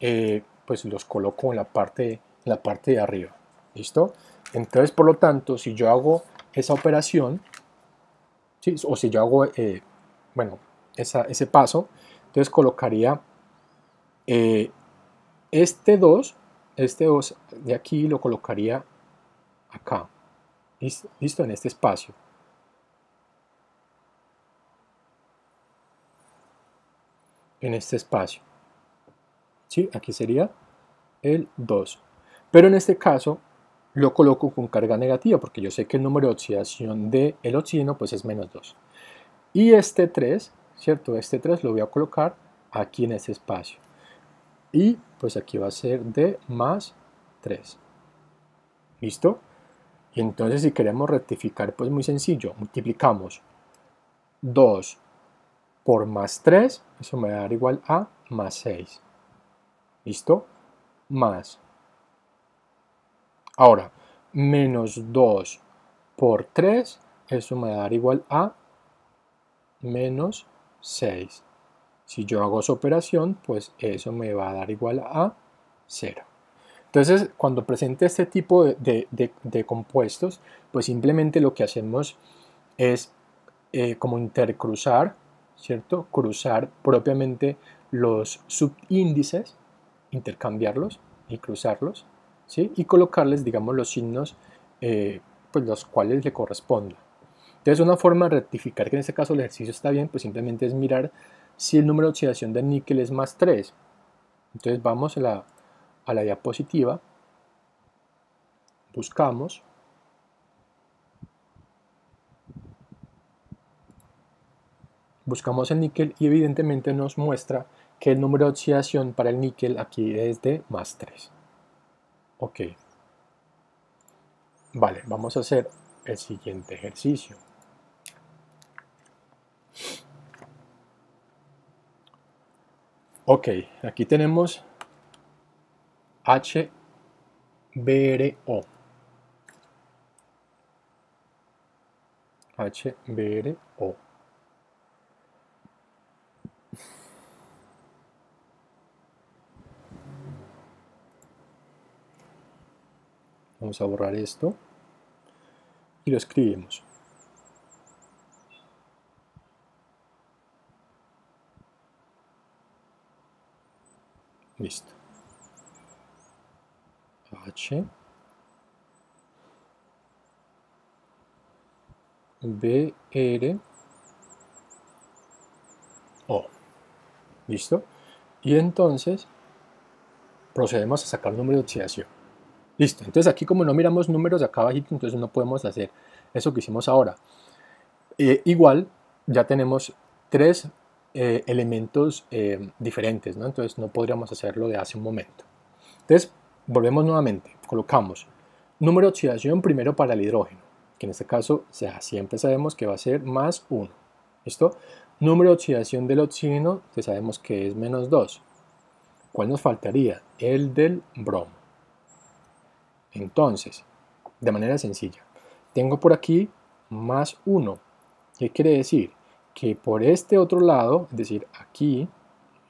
eh, pues los coloco en la parte, en la parte de arriba. ¿Listo? Entonces, por lo tanto, si yo hago esa operación, o si yo hago, eh, bueno, ese paso, entonces colocaría eh, este 2, este 2 de aquí lo colocaría acá, ¿listo? En este espacio. en este espacio. ¿Sí? Aquí sería el 2. Pero en este caso lo coloco con carga negativa porque yo sé que el número de oxidación del el oxígeno pues es menos 2. Y este 3, ¿cierto? Este 3 lo voy a colocar aquí en este espacio. Y pues aquí va a ser de más 3. ¿Listo? Y entonces si queremos rectificar pues muy sencillo, multiplicamos 2 por más 3, eso me va a dar igual a más 6. ¿Listo? Más. Ahora, menos 2 por 3, eso me va a dar igual a menos 6. Si yo hago esa operación, pues eso me va a dar igual a 0. Entonces, cuando presente este tipo de, compuestos, pues simplemente lo que hacemos es eh, como intercruzar, ¿cierto? Cruzar propiamente los subíndices, intercambiarlos y cruzarlos, Y colocarles, digamos, los signos, eh, pues los cuales le correspondan. Entonces, una forma de rectificar que en este caso el ejercicio está bien, pues simplemente es mirar si el número de oxidación del níquel es más 3. Entonces vamos a la, a la diapositiva, buscamos, buscamos el níquel y evidentemente nos muestra que el número de oxidación para el níquel aquí es de más 3. Ok. Vale, vamos a hacer el siguiente ejercicio. Ok, aquí tenemos HBRO. HBRO. Vamos a borrar esto y lo escribimos. Listo. H. B, R, O. ¿Listo? Y entonces procedemos a sacar número de oxidación. Listo. Entonces aquí como no miramos números acá abajito, entonces no podemos hacer eso que hicimos ahora. Eh, igual ya tenemos tres eh, elementos eh, diferentes, ¿no? entonces no podríamos hacerlo de hace un momento. Entonces, volvemos nuevamente, colocamos número de oxidación primero para el hidrógeno, que en este caso siempre sabemos que va a ser más 1. ¿Listo? Número de oxidación del oxígeno, que sabemos que es menos 2. ¿Cuál nos faltaría? El del bromo. Entonces, de manera sencilla, tengo por aquí más 1. ¿Qué quiere decir? que por este otro lado, es decir, aquí,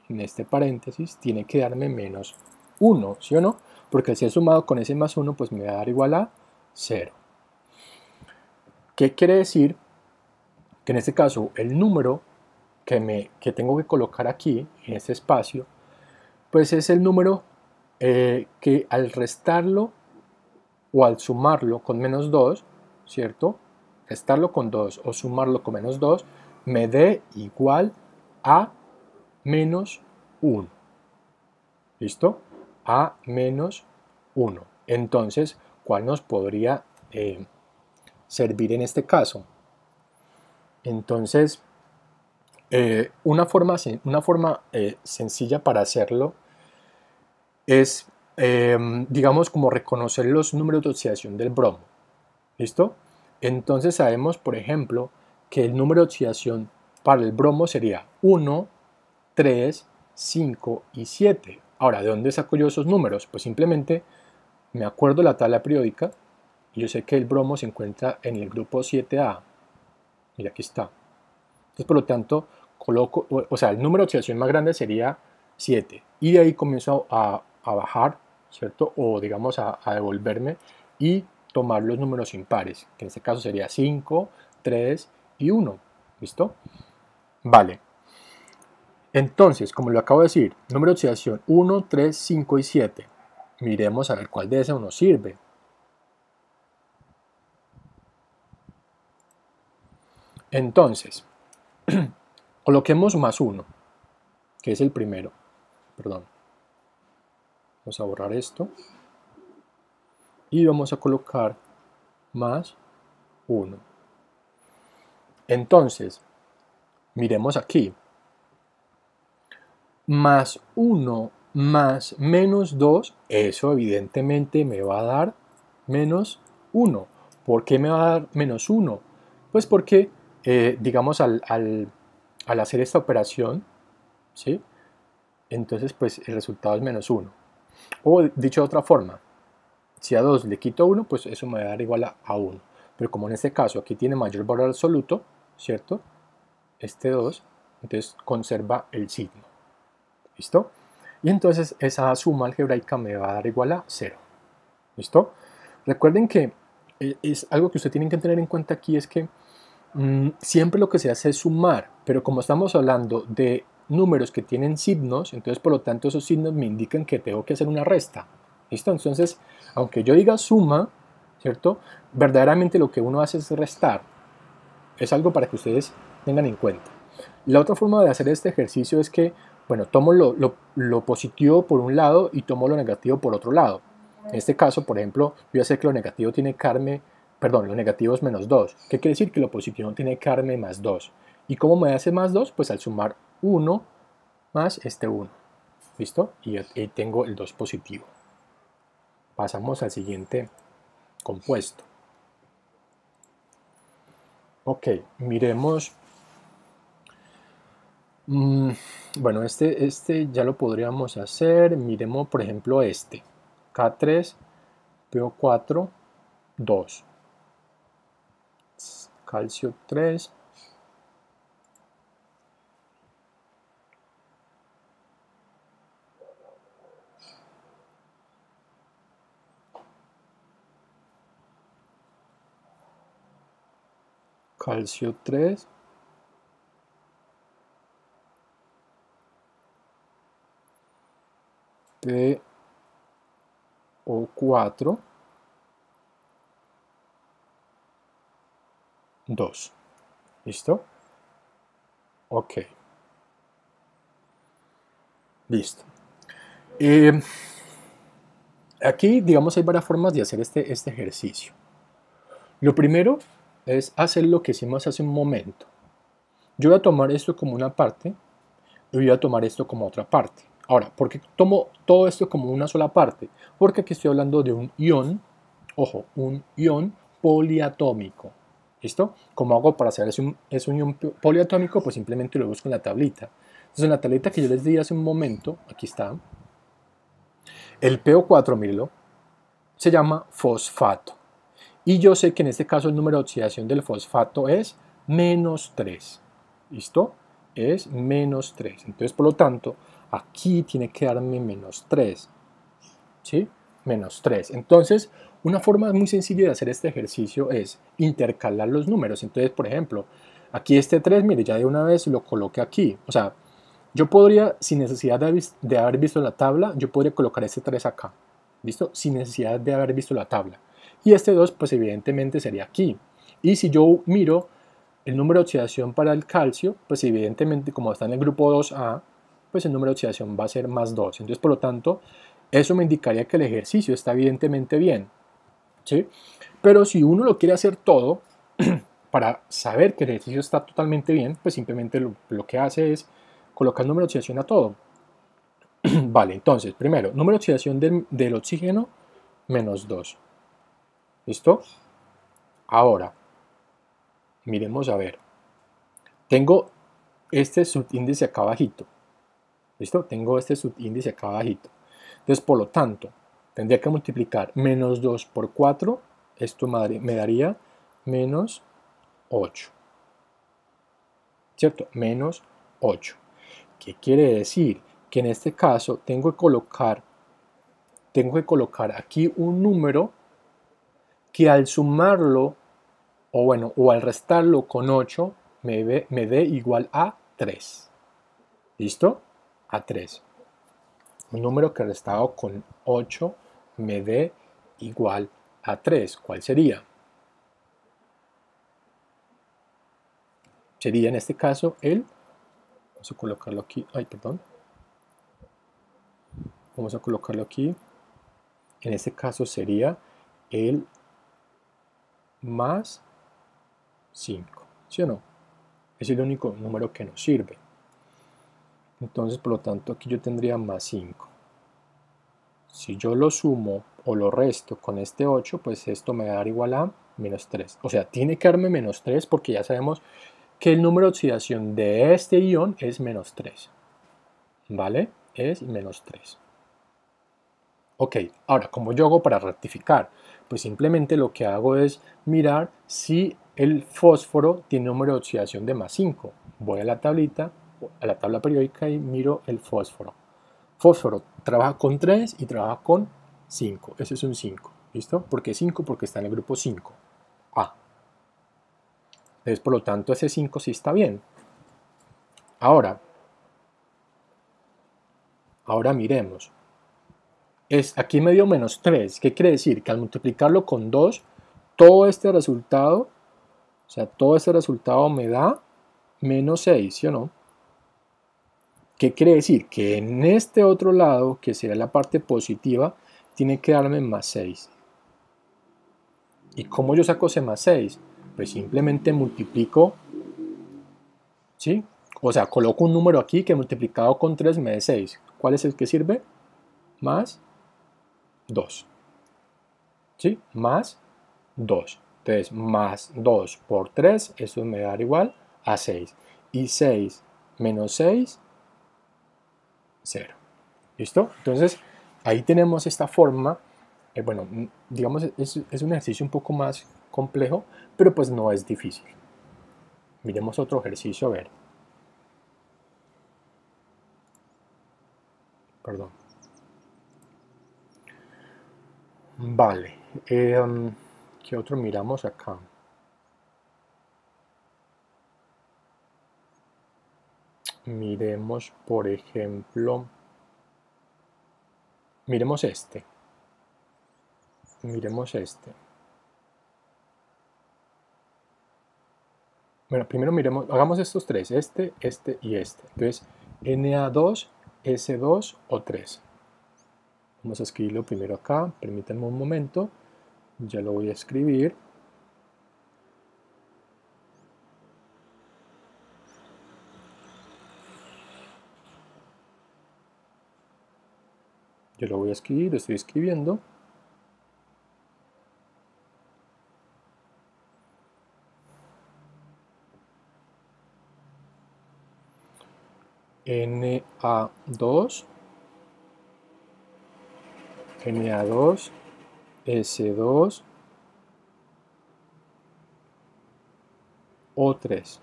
en este paréntesis, tiene que darme menos 1, ¿sí o no? Porque al ser sumado con ese más 1, pues me va a dar igual a 0. ¿Qué quiere decir? Que en este caso el número que, me, que tengo que colocar aquí, en este espacio, pues es el número eh, que al restarlo o al sumarlo con menos 2, ¿cierto? Restarlo con 2 o sumarlo con menos 2, me dé igual a menos 1. ¿Listo? A menos 1. Entonces, ¿cuál nos podría eh, servir en este caso? Entonces, eh, una forma, una forma eh, sencilla para hacerlo es, digamos, como reconocer los números de oxidación del bromo. ¿Listo? Entonces sabemos, por ejemplo, que el número de oxidación para el bromo sería 1, 3, 5 y 7. Ahora, ¿de dónde saco yo esos números? Pues simplemente me acuerdo la tabla periódica y yo sé que el bromo se encuentra en el grupo 7A. Mira, aquí está. Entonces, por lo tanto, coloco, o sea, el número de oxidación más grande sería 7. Y de ahí comienzo a, bajar, ¿cierto? O digamos a, a devolverme y tomar los números impares, que en este caso sería 5, 3 y 1. ¿Listo? Vale. Entonces, como lo acabo de decir, número de oxidación 1, 3, 5 y 7. Miremos a ver cuál de esos nos sirve. Entonces, coloquemos más 1, que es el primero. Perdón. Vamos a borrar esto. Y vamos a colocar más 1. Entonces, miremos aquí. Más 1 más menos 2, eso evidentemente me va a dar menos 1. ¿Por qué me va a dar menos 1? Pues porque, eh, digamos, al, hacer esta operación, ¿sí? entonces pues el resultado es menos 1. O dicho de otra forma, si a 2 le quito 1, pues eso me va a dar igual a, a 1. Pero como en este caso aquí tiene mayor valor absoluto, ¿cierto? Este 2, entonces conserva el signo. ¿Listo? y entonces esa suma algebraica me va a dar igual a 0. ¿Listo? Recuerden que eh, es algo que ustedes tienen que tener en cuenta aquí es que mm, siempre lo que se hace es sumar, pero como estamos hablando de números que tienen signos, entonces por lo tanto esos signos me indican que tengo que hacer una resta. ¿Listo? Entonces, aunque yo diga suma, ¿cierto? Verdaderamente lo que uno hace es restar. Es algo para que ustedes tengan en cuenta. La otra forma de hacer este ejercicio es que, bueno, tomo lo, lo positivo por un lado y tomo lo negativo por otro lado. En este caso, por ejemplo, yo ya sé que lo negativo tiene carme, perdón, lo negativo es menos 2. ¿Qué quiere decir? Que lo positivo tiene carme más 2. ¿Y cómo me hace más 2? Pues al sumar 1 más este 1. ¿Listo? Y ahí tengo el 2 positivo. Pasamos al siguiente compuesto. Ok, miremos. Mm, bueno, este, este ya lo podríamos hacer. Miremos, por ejemplo, este. K3, PO4, 2. Calcio 3. Calcio 3. P o 4, 2. ¿Listo? Ok. Listo. Eh, aquí, digamos, hay varias formas de hacer este, este ejercicio. Lo primero es hacer lo que hicimos hace un momento. Yo voy a tomar esto como una parte y voy a tomar esto como otra parte. Ahora, ¿por qué tomo todo esto como una sola parte? Porque aquí estoy hablando de un ion, ojo, un ion poliatómico. ¿Listo? ¿Cómo hago para saber si es un ion poliatómico? Pues simplemente lo busco en la tablita. Entonces, en la tablita que yo les di hace un momento, aquí está, el PO4, mírenlo, se llama fosfato. Y yo sé que en este caso el número de oxidación del fosfato es menos 3. ¿Listo? Es menos 3. Entonces, por lo tanto, Aquí tiene que darme menos 3. ¿Sí? Menos 3. Entonces, una forma muy sencilla de hacer este ejercicio es intercalar los números. Entonces, por ejemplo, aquí este 3, mire, ya de una vez lo coloqué aquí. O sea, yo podría, sin necesidad de, haber visto la tabla, yo podría colocar este 3 acá. ¿Listo? Sin necesidad de haber visto la tabla. Y este 2, pues evidentemente sería aquí. Y si yo miro el número de oxidación para el calcio, pues evidentemente como está en el grupo 2A, pues el número de oxidación va a ser más 2. Entonces, por lo tanto, eso me indicaría que el ejercicio está evidentemente bien. ¿sí? Pero si uno lo quiere hacer todo, para saber que el ejercicio está totalmente bien, pues simplemente lo, que hace es colocar el número de oxidación a todo. vale, entonces, primero, número de oxidación del, del oxígeno, menos 2. ¿Listo? Ahora, miremos a ver. Tengo este subíndice acá abajito. ¿Listo? Tengo este subíndice acá abajito. Entonces, por lo tanto, tendría que multiplicar menos 2 por 4. Esto me daría menos 8. ¿Cierto? Menos 8. ¿Qué quiere decir? Que en este caso tengo que colocar, tengo que colocar aquí un número que al sumarlo, o bueno, o al restarlo con 8, me, me dé igual a 3. ¿Listo? a 3. Un número que restado con 8 me dé igual a 3. ¿Cuál sería? Sería en este caso el, vamos a colocarlo aquí, ay perdón, vamos a colocarlo aquí, en este caso sería el más 5, ¿sí o no? Es el único número que nos sirve. Entonces, por lo tanto, aquí yo tendría más 5. Si yo lo sumo o lo resto con este 8, pues esto me va a dar igual a menos 3. O sea, tiene que darme menos 3 porque ya sabemos que el número de oxidación de este ion es menos 3. ¿Vale? Es menos 3. Ok, ahora, ¿cómo yo hago para rectificar? Pues simplemente lo que hago es mirar si el fósforo tiene número de oxidación de más 5. Voy a la tablita a la tabla periódica y miro el fósforo. Fósforo trabaja con 3 y trabaja con 5. Ese es un 5. ¿Listo? ¿Por qué 5? Porque está en el grupo 5. A. Entonces, por lo tanto, ese 5 sí está bien. Ahora, ahora miremos. Es, aquí me dio menos 3. ¿Qué quiere decir? Que al multiplicarlo con 2, todo este resultado, o sea, todo este resultado me da menos 6, ¿sí o no? ¿Qué quiere decir? Que en este otro lado, que será la parte positiva, tiene que darme más 6. ¿Y cómo yo saco ese más 6? Pues simplemente multiplico, ¿sí? O sea, coloco un número aquí que multiplicado con 3 me da 6. ¿Cuál es el que sirve? Más 2. ¿Sí? Más 2. Entonces, más 2 por 3, eso me da igual a 6. Y 6 menos 6, 0. ¿Listo? Entonces, ahí tenemos esta forma. Eh, bueno, digamos, es, es un ejercicio un poco más complejo, pero pues no es difícil. Miremos otro ejercicio a ver. Perdón. Vale. Eh, ¿Qué otro miramos acá? Miremos, por ejemplo, miremos este. Miremos este. Bueno, primero miremos, hagamos estos tres, este, este y este. Entonces, Na2, S2 o 3. Vamos a escribirlo primero acá, permítanme un momento, ya lo voy a escribir. Yo lo voy a escribir, lo estoy escribiendo. Na2 Na2 S2 O3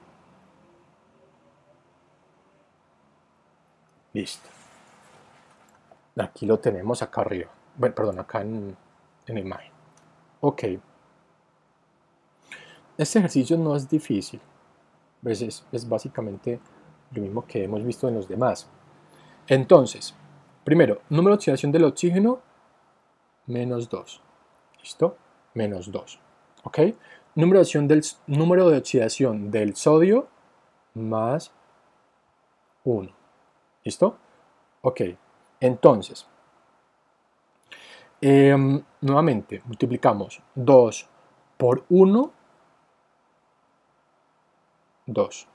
listo. Aquí lo tenemos acá arriba. Bueno, perdón, acá en, en la imagen. Ok. Este ejercicio no es difícil. Pues es, es básicamente lo mismo que hemos visto en los demás. Entonces, primero, número de oxidación del oxígeno, menos 2. ¿Listo? Menos 2. ¿Ok? Número de, del, número de oxidación del sodio, más 1. ¿Listo? Ok. Entonces, em, nuevamente, multiplicamos 2 por 1, 2.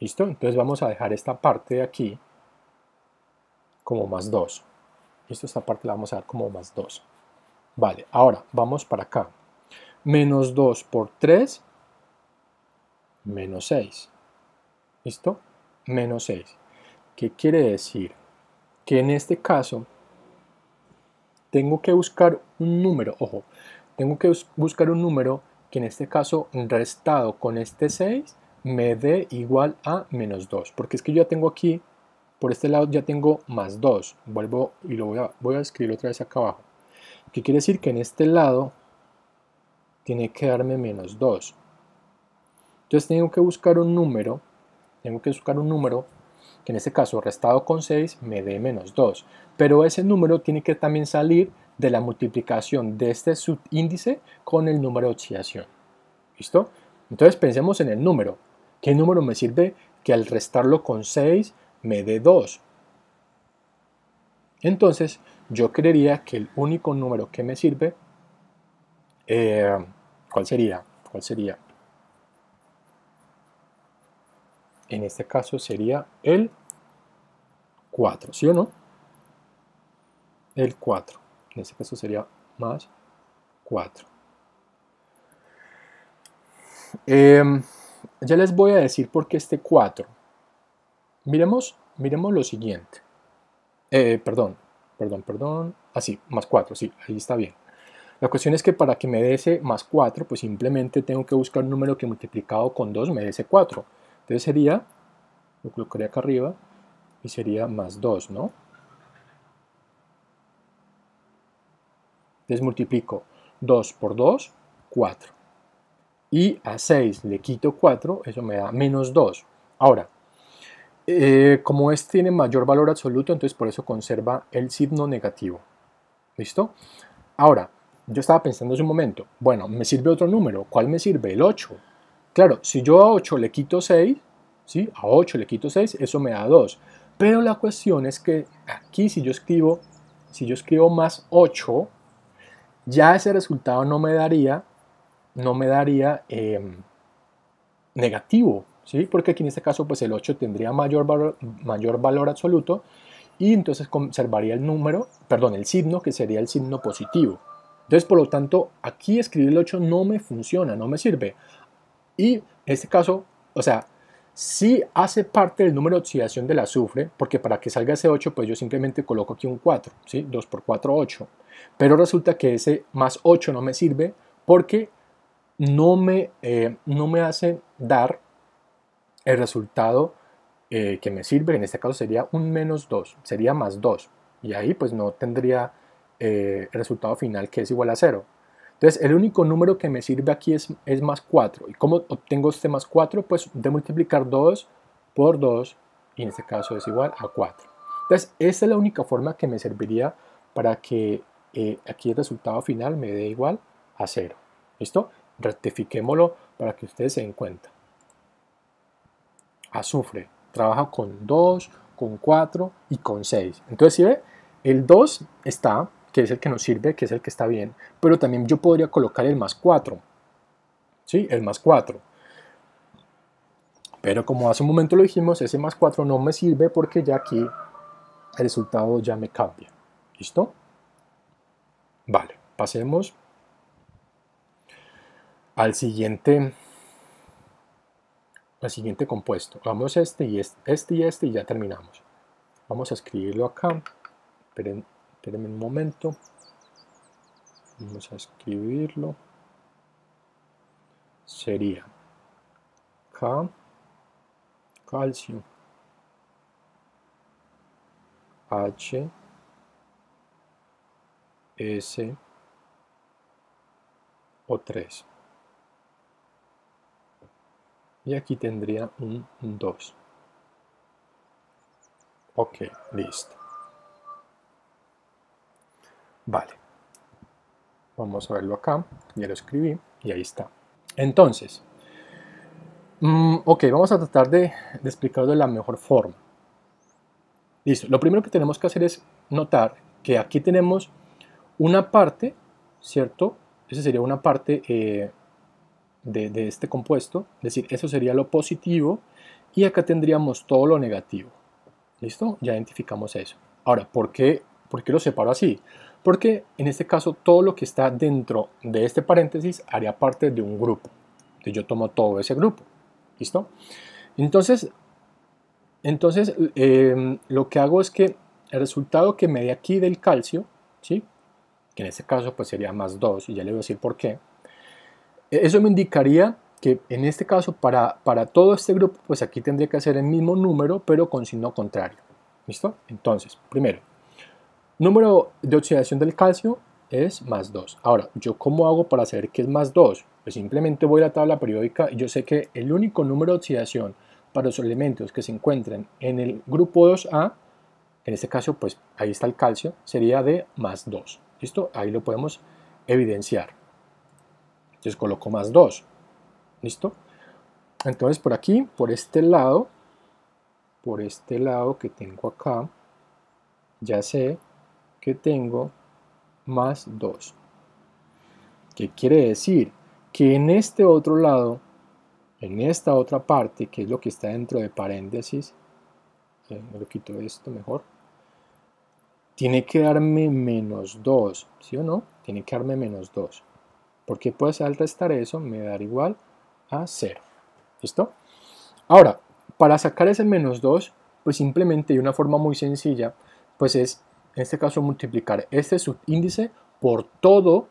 ¿Listo? Entonces vamos a dejar esta parte de aquí como más 2. ¿Listo? Esta parte la vamos a dar como más 2. Vale, ahora vamos para acá. Menos 2 por 3, menos 6. ¿Listo? Menos 6. ¿Qué quiere decir? Que en este caso tengo que buscar un número, ojo, tengo que buscar un número que en este caso restado con este 6 me dé igual a menos 2, porque es que yo ya tengo aquí, por este lado ya tengo más 2, vuelvo y lo voy a, voy a escribir otra vez acá abajo, que quiere decir que en este lado tiene que darme menos 2. Entonces tengo que buscar un número, tengo que buscar un número que en este caso restado con 6 me dé menos 2, pero ese número tiene que también salir de la multiplicación de este subíndice con el número de oxidación. ¿Listo? Entonces pensemos en el número. ¿Qué número me sirve que al restarlo con 6 me dé 2? Entonces, yo creería que el único número que me sirve, eh, ¿cuál sería? ¿Cuál sería? En este caso sería el 4, ¿sí o no? El 4. En este caso sería más 4. Eh, ya les voy a decir por qué este 4. Miremos, miremos lo siguiente. Eh, perdón, perdón, perdón. Así, ah, más 4, sí, ahí está bien. La cuestión es que para que me dé ese más 4, pues simplemente tengo que buscar un número que multiplicado con 2 me dé ese 4. Entonces sería, lo colocaría acá arriba, y sería más 2, ¿no? Entonces multiplico 2 por 2, 4. Y a 6 le quito 4, eso me da menos 2. Ahora, eh, como este tiene mayor valor absoluto, entonces por eso conserva el signo negativo. ¿Listo? Ahora, yo estaba pensando hace un momento, bueno, me sirve otro número. ¿Cuál me sirve? El 8. Claro, si yo a 8 le quito 6, ¿sí? A 8 le quito 6, eso me da 2. Pero la cuestión es que aquí si yo escribo, si yo escribo más 8, ya ese resultado no me daría, no me daría em, negativo, ¿sí? Porque aquí en este caso pues el 8 tendría mayor valor, mayor valor absoluto y entonces conservaría el número, perdón, el signo que sería el signo positivo. Entonces, por lo tanto, aquí escribir el 8 no me funciona, no me sirve. Y en este caso, o sea, sí hace parte del número de oxidación del azufre, porque para que salga ese 8, pues yo simplemente coloco aquí un 4, ¿sí? 2 por 4, 8. Pero resulta que ese más 8 no me sirve porque no me, eh, no me hace dar el resultado eh, que me sirve, en este caso sería un menos 2, sería más 2. Y ahí pues no tendría eh, el resultado final que es igual a 0. Entonces, el único número que me sirve aquí es, es más 4. ¿Y cómo obtengo este más 4? Pues de multiplicar 2 por 2, y en este caso es igual a 4. Entonces, esta es la única forma que me serviría para que eh, aquí el resultado final me dé igual a 0. ¿Listo? Rectifiquémoslo para que ustedes se den cuenta. Azufre. Trabaja con 2, con 4 y con 6. Entonces, si ve, el 2 está que es el que nos sirve, que es el que está bien, pero también yo podría colocar el más 4, ¿sí? El más 4. Pero como hace un momento lo dijimos, ese más 4 no me sirve porque ya aquí el resultado ya me cambia. ¿Listo? Vale, pasemos al siguiente al siguiente compuesto. Vamos este y este, este y este y ya terminamos. Vamos a escribirlo acá. Esperen un momento. Vamos a escribirlo. Sería K, calcio, H, S, O3. Y aquí tendría un 2. Ok, listo. Vale. Vamos a verlo acá. Ya lo escribí y ahí está. Entonces, mm, ok, vamos a tratar de, explicarlo de la mejor forma. Listo. Lo primero que tenemos que hacer es notar que aquí tenemos una parte, ¿cierto? Esa sería una parte eh, de, este compuesto, es decir, eso sería lo positivo y acá tendríamos todo lo negativo. ¿Listo? Ya identificamos eso. Ahora, ¿por qué, por qué lo separo así? porque en este caso todo lo que está dentro de este paréntesis haría parte de un grupo. Entonces yo tomo todo ese grupo. ¿Listo? Entonces, entonces em, lo que hago es que el resultado que me dé aquí del calcio, ¿sí? que en este caso pues sería más 2, y ya le voy a decir por qué, eso me indicaría que en este caso para, para todo este grupo, pues aquí tendría que ser el mismo número, pero con signo contrario. ¿Listo? Entonces, primero, Número de oxidación del calcio es más 2. Ahora, ¿yo cómo hago para saber qué es más 2? Pues simplemente voy a la tabla periódica y yo sé que el único número de oxidación para los elementos que se encuentren en el grupo 2A, en este caso pues ahí está el calcio, sería de más 2. ¿Listo? Ahí lo podemos evidenciar. Entonces coloco más 2. ¿Listo? Entonces por aquí, por este lado, por este lado que tengo acá, ya sé que tengo más 2. ¿Qué quiere decir? Que en este otro lado, en esta otra parte, que es lo que está dentro de paréntesis, eh, me lo quito esto mejor, tiene que darme menos 2, ¿sí o no? Tiene que darme menos 2. Porque pues al restar eso me da igual a 0. ¿Listo? Ahora, para sacar ese menos 2, pues simplemente de una forma muy sencilla, pues es en este caso multiplicar este subíndice por todo,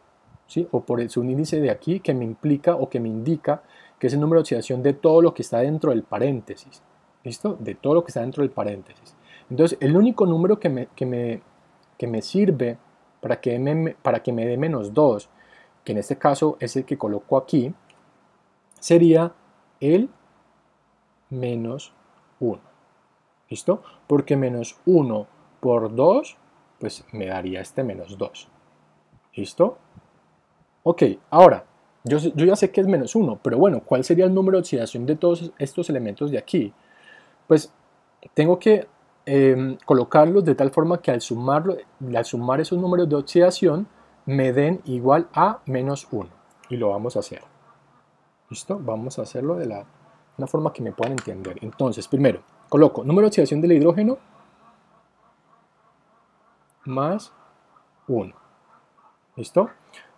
¿sí? o por el subíndice de aquí que me implica o que me indica que es el número de oxidación de todo lo que está dentro del paréntesis. ¿Listo? De todo lo que está dentro del paréntesis. Entonces, el único número que me, que me, que me sirve para que, me, para que me dé menos 2, en este caso es el que coloco aquí, sería el menos 1. ¿Listo? Porque menos 1 por 2, pues me daría este menos 2. ¿Listo? Ok, ahora, yo, yo, ya sé que es menos 1, pero bueno, ¿cuál sería el número de oxidación de todos estos elementos de aquí? Pues tengo que em, colocarlos de tal forma que al, sumarlo, al sumar esos números de oxidación me den igual a menos 1. Y lo vamos a hacer. ¿Listo? Vamos a hacerlo de la, una forma que me puedan entender. Entonces, primero, coloco número de oxidación del hidrógeno más 1. ¿Listo?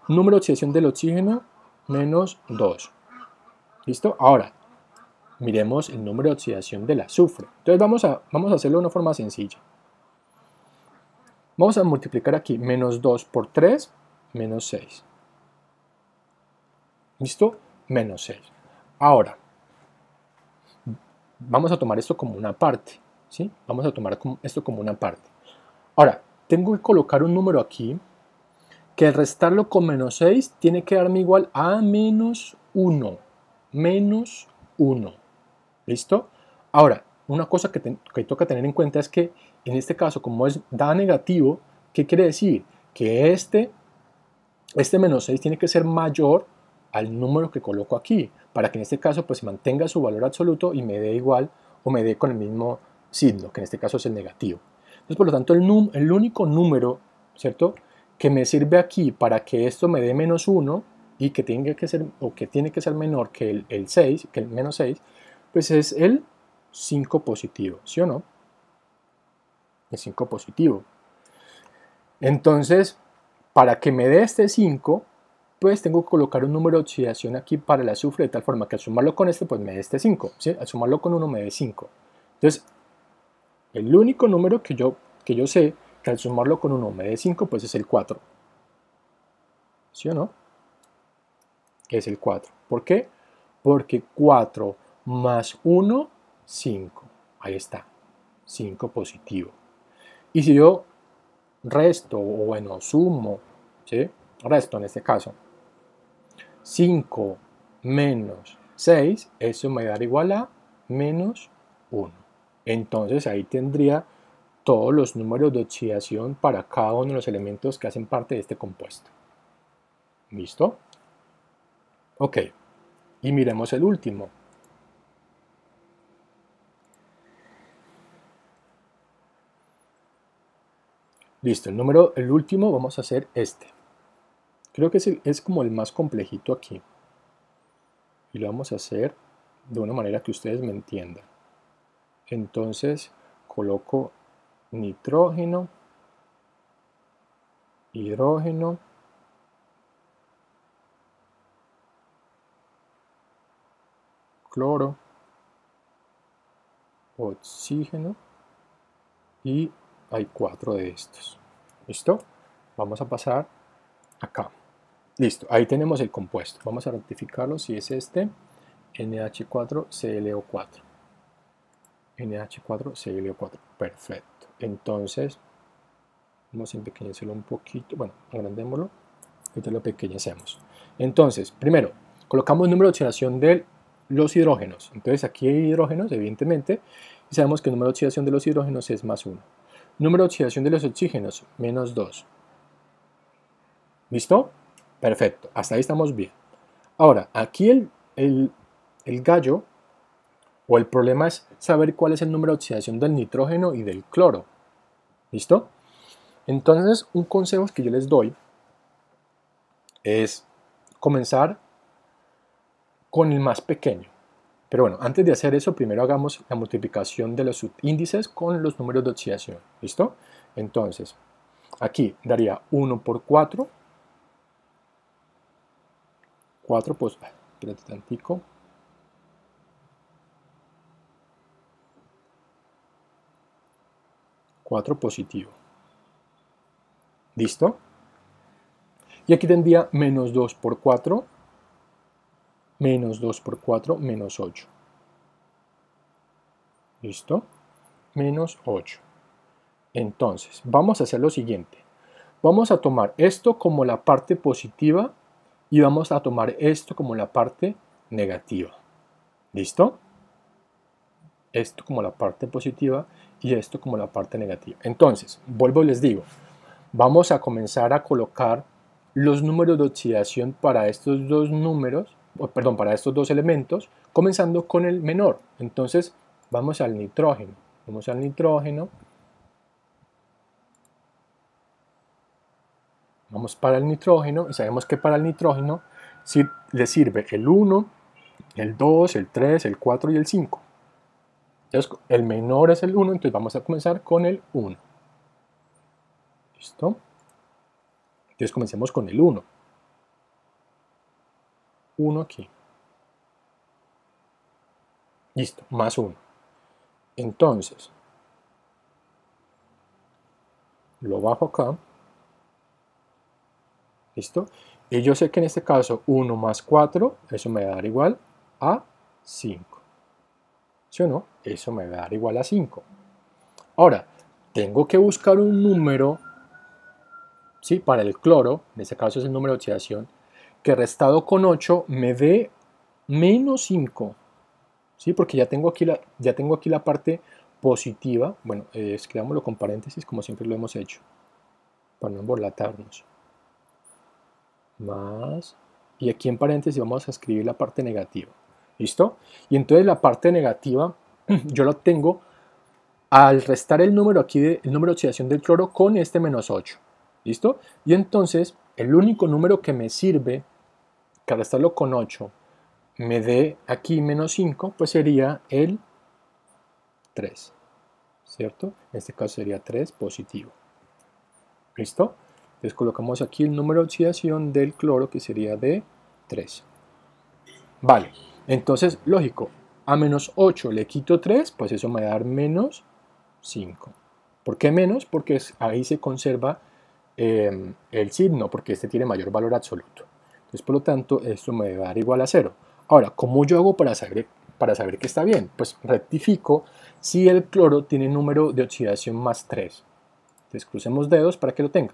Número de oxidación del oxígeno menos 2. ¿Listo? Ahora, miremos el número de oxidación del azufre. Entonces vamos a, vamos a hacerlo de una forma sencilla. Vamos a multiplicar aquí menos 2 por 3, menos 6. ¿Listo? Menos 6. Ahora, vamos a tomar esto como una parte. ¿sí? Vamos a tomar esto como una parte. Ahora, tengo que colocar un número aquí que al restarlo con menos 6 tiene que darme igual a menos 1. Menos 1. ¿Listo? Ahora, una cosa que, toca tener en cuenta es que en este caso, como es da negativo, ¿qué quiere decir? Que este, este menos 6 tiene que ser mayor al número que coloco aquí, para que en este caso pues mantenga su valor absoluto y me dé igual o me dé con el mismo signo, que en este caso es el negativo. Entonces, por lo tanto, el, el único número, ¿cierto? que me sirve aquí para que esto me dé menos 1 y que tenga que ser o que tiene que ser menor que el, el 6, que el menos 6, pues es el 5 positivo, ¿sí o no? El 5 positivo. Entonces, para que me dé este 5, pues tengo que colocar un número de oxidación aquí para el azufre de tal forma que al sumarlo con este, pues me dé este 5, ¿sí? Al sumarlo con 1 me dé 5. Entonces, el único número que yo, que yo sé que al sumarlo con 1 me dé 5, pues es el 4. ¿Sí o no? Es el 4. ¿Por qué? Porque 4 más 1, 5. Ahí está. 5 positivo. Y si yo resto, o bueno, sumo, ¿sí? Resto en este caso. 5 menos 6, eso me da igual a menos 1. Entonces ahí tendría todos los números de oxidación para cada uno de los elementos que hacen parte de este compuesto. ¿Listo? Ok. Y miremos el último. Listo, el número, el último vamos a hacer este. Creo que es, es como el más complejito aquí. Y lo vamos a hacer de una manera que ustedes me entiendan. Entonces coloco nitrógeno, hidrógeno, cloro, oxígeno y hay cuatro de estos. ¿Listo? Vamos a pasar acá. Listo, ahí tenemos el compuesto. Vamos a rectificarlo si es este NH4ClO4. NH4ClO4. Perfecto. Entonces, vamos a empequeñecerlo un poquito. Bueno, agrandémoslo. Ahorita lo pequeñecemos. Entonces, primero, colocamos el número de oxidación de los hidrógenos. Entonces, aquí hay hidrógenos, evidentemente, y sabemos que el número de oxidación de los hidrógenos es más 1. Número de oxidación de los oxígenos, menos 2. ¿Listo? Perfecto. Hasta ahí estamos bien. Ahora, aquí el, el, el gallo o el problema es saber cuál es el número de oxidación del nitrógeno y del cloro. ¿Listo? Entonces, un consejo que yo les doy es comenzar con el más pequeño. Pero bueno, antes de hacer eso, primero hagamos la multiplicación de los subíndices con los números de oxidación. ¿Listo? Entonces, aquí daría 1 por 4. 4, pues, espérate tantico. 4 positivo. ¿Listo? Y aquí tendría menos 2 por 4, menos 2 por 4, menos 8. ¿Listo? Menos 8. Entonces, vamos a hacer lo siguiente. Vamos a tomar esto como la parte positiva y vamos a tomar esto como la parte negativa. ¿Listo? Esto como la parte positiva y esto como la parte negativa. Entonces, vuelvo y les digo, vamos a comenzar a colocar los números de oxidación para estos dos números, perdón, para estos dos elementos, comenzando con el menor. Entonces, vamos al nitrógeno. Vamos al nitrógeno. Vamos para el nitrógeno y sabemos que para el nitrógeno si le sirve el 1, el 2, el 3, el 4 y el 5. Entonces, el menor es el 1, entonces vamos a comenzar con el 1. ¿Listo? Entonces comencemos con el 1. 1 aquí. Listo, más 1. Entonces, lo bajo acá. ¿Listo? Y yo sé que en este caso 1 más 4, eso me va a dar igual a 5. ¿Sí o no? Eso me va a dar igual a 5. Ahora, tengo que buscar un número ¿sí? para el cloro, en este caso es el número de oxidación, que restado con 8 me dé menos 5. ¿sí? Porque ya tengo, aquí la, ya tengo aquí la parte positiva. Bueno, eh, escribámoslo con paréntesis como siempre lo hemos hecho, para no embolatarnos. Más, y aquí en paréntesis vamos a escribir la parte negativa. ¿Listo? Y entonces la parte negativa yo lo tengo al restar el número aquí, de, el número de oxidación del cloro con este menos 8. ¿Listo? Y entonces el único número que me sirve, que al restarlo con 8, me dé aquí menos 5, pues sería el 3. ¿Cierto? En este caso sería 3 positivo. ¿Listo? Entonces colocamos aquí el número de oxidación del cloro que sería de 3. Vale, entonces lógico, a menos 8 le quito 3, pues eso me va a dar menos 5. ¿Por qué menos? Porque ahí se conserva Em, el signo, porque este tiene mayor valor absoluto. Entonces, por lo tanto, esto me va a dar igual a 0. Ahora, ¿cómo yo hago para saber, para saber que está bien? Pues rectifico si el cloro tiene número de oxidación más 3. Entonces, crucemos dedos para que lo tenga.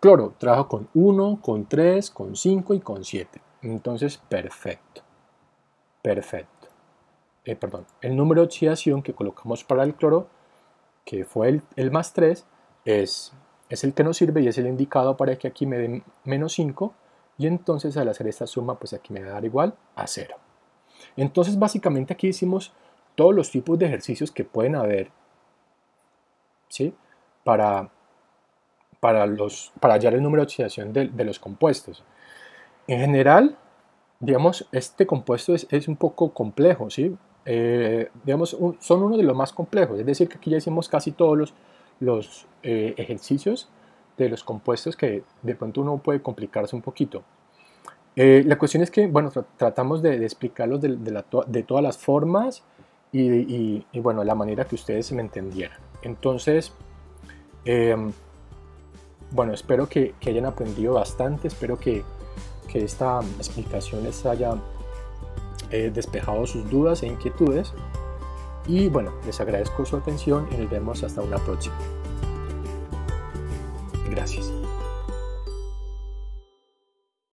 Cloro, trabajo con 1, con 3, con 5 y con 7. Entonces, perfecto. Perfecto. Eh, perdón, el número de oxidación que colocamos para el cloro, que fue el, más 3, es es el que nos sirve y es el indicado para que aquí me den menos 5 y entonces al hacer esta suma pues aquí me va a dar igual a 0. Entonces básicamente aquí hicimos todos los tipos de ejercicios que pueden haber ¿sí? para, para, los, para hallar el número de oxidación de, los compuestos. En general, digamos, este compuesto es, es un poco complejo, ¿sí? Eh, digamos, son uno de los más complejos, es decir, que aquí ya hicimos casi todos los, los eh, ejercicios de los compuestos que de pronto uno puede complicarse un poquito. Eh, la cuestión es que, bueno, tratamos de, explicarlos de, de, todas las formas y, bueno, la manera que ustedes me entendieran. Entonces, em, bueno, espero que, hayan aprendido bastante, espero que, que esta explicación les haya eh, despejado sus dudas e inquietudes. Y bueno, les agradezco su atención y nos vemos hasta una próxima. Gracias.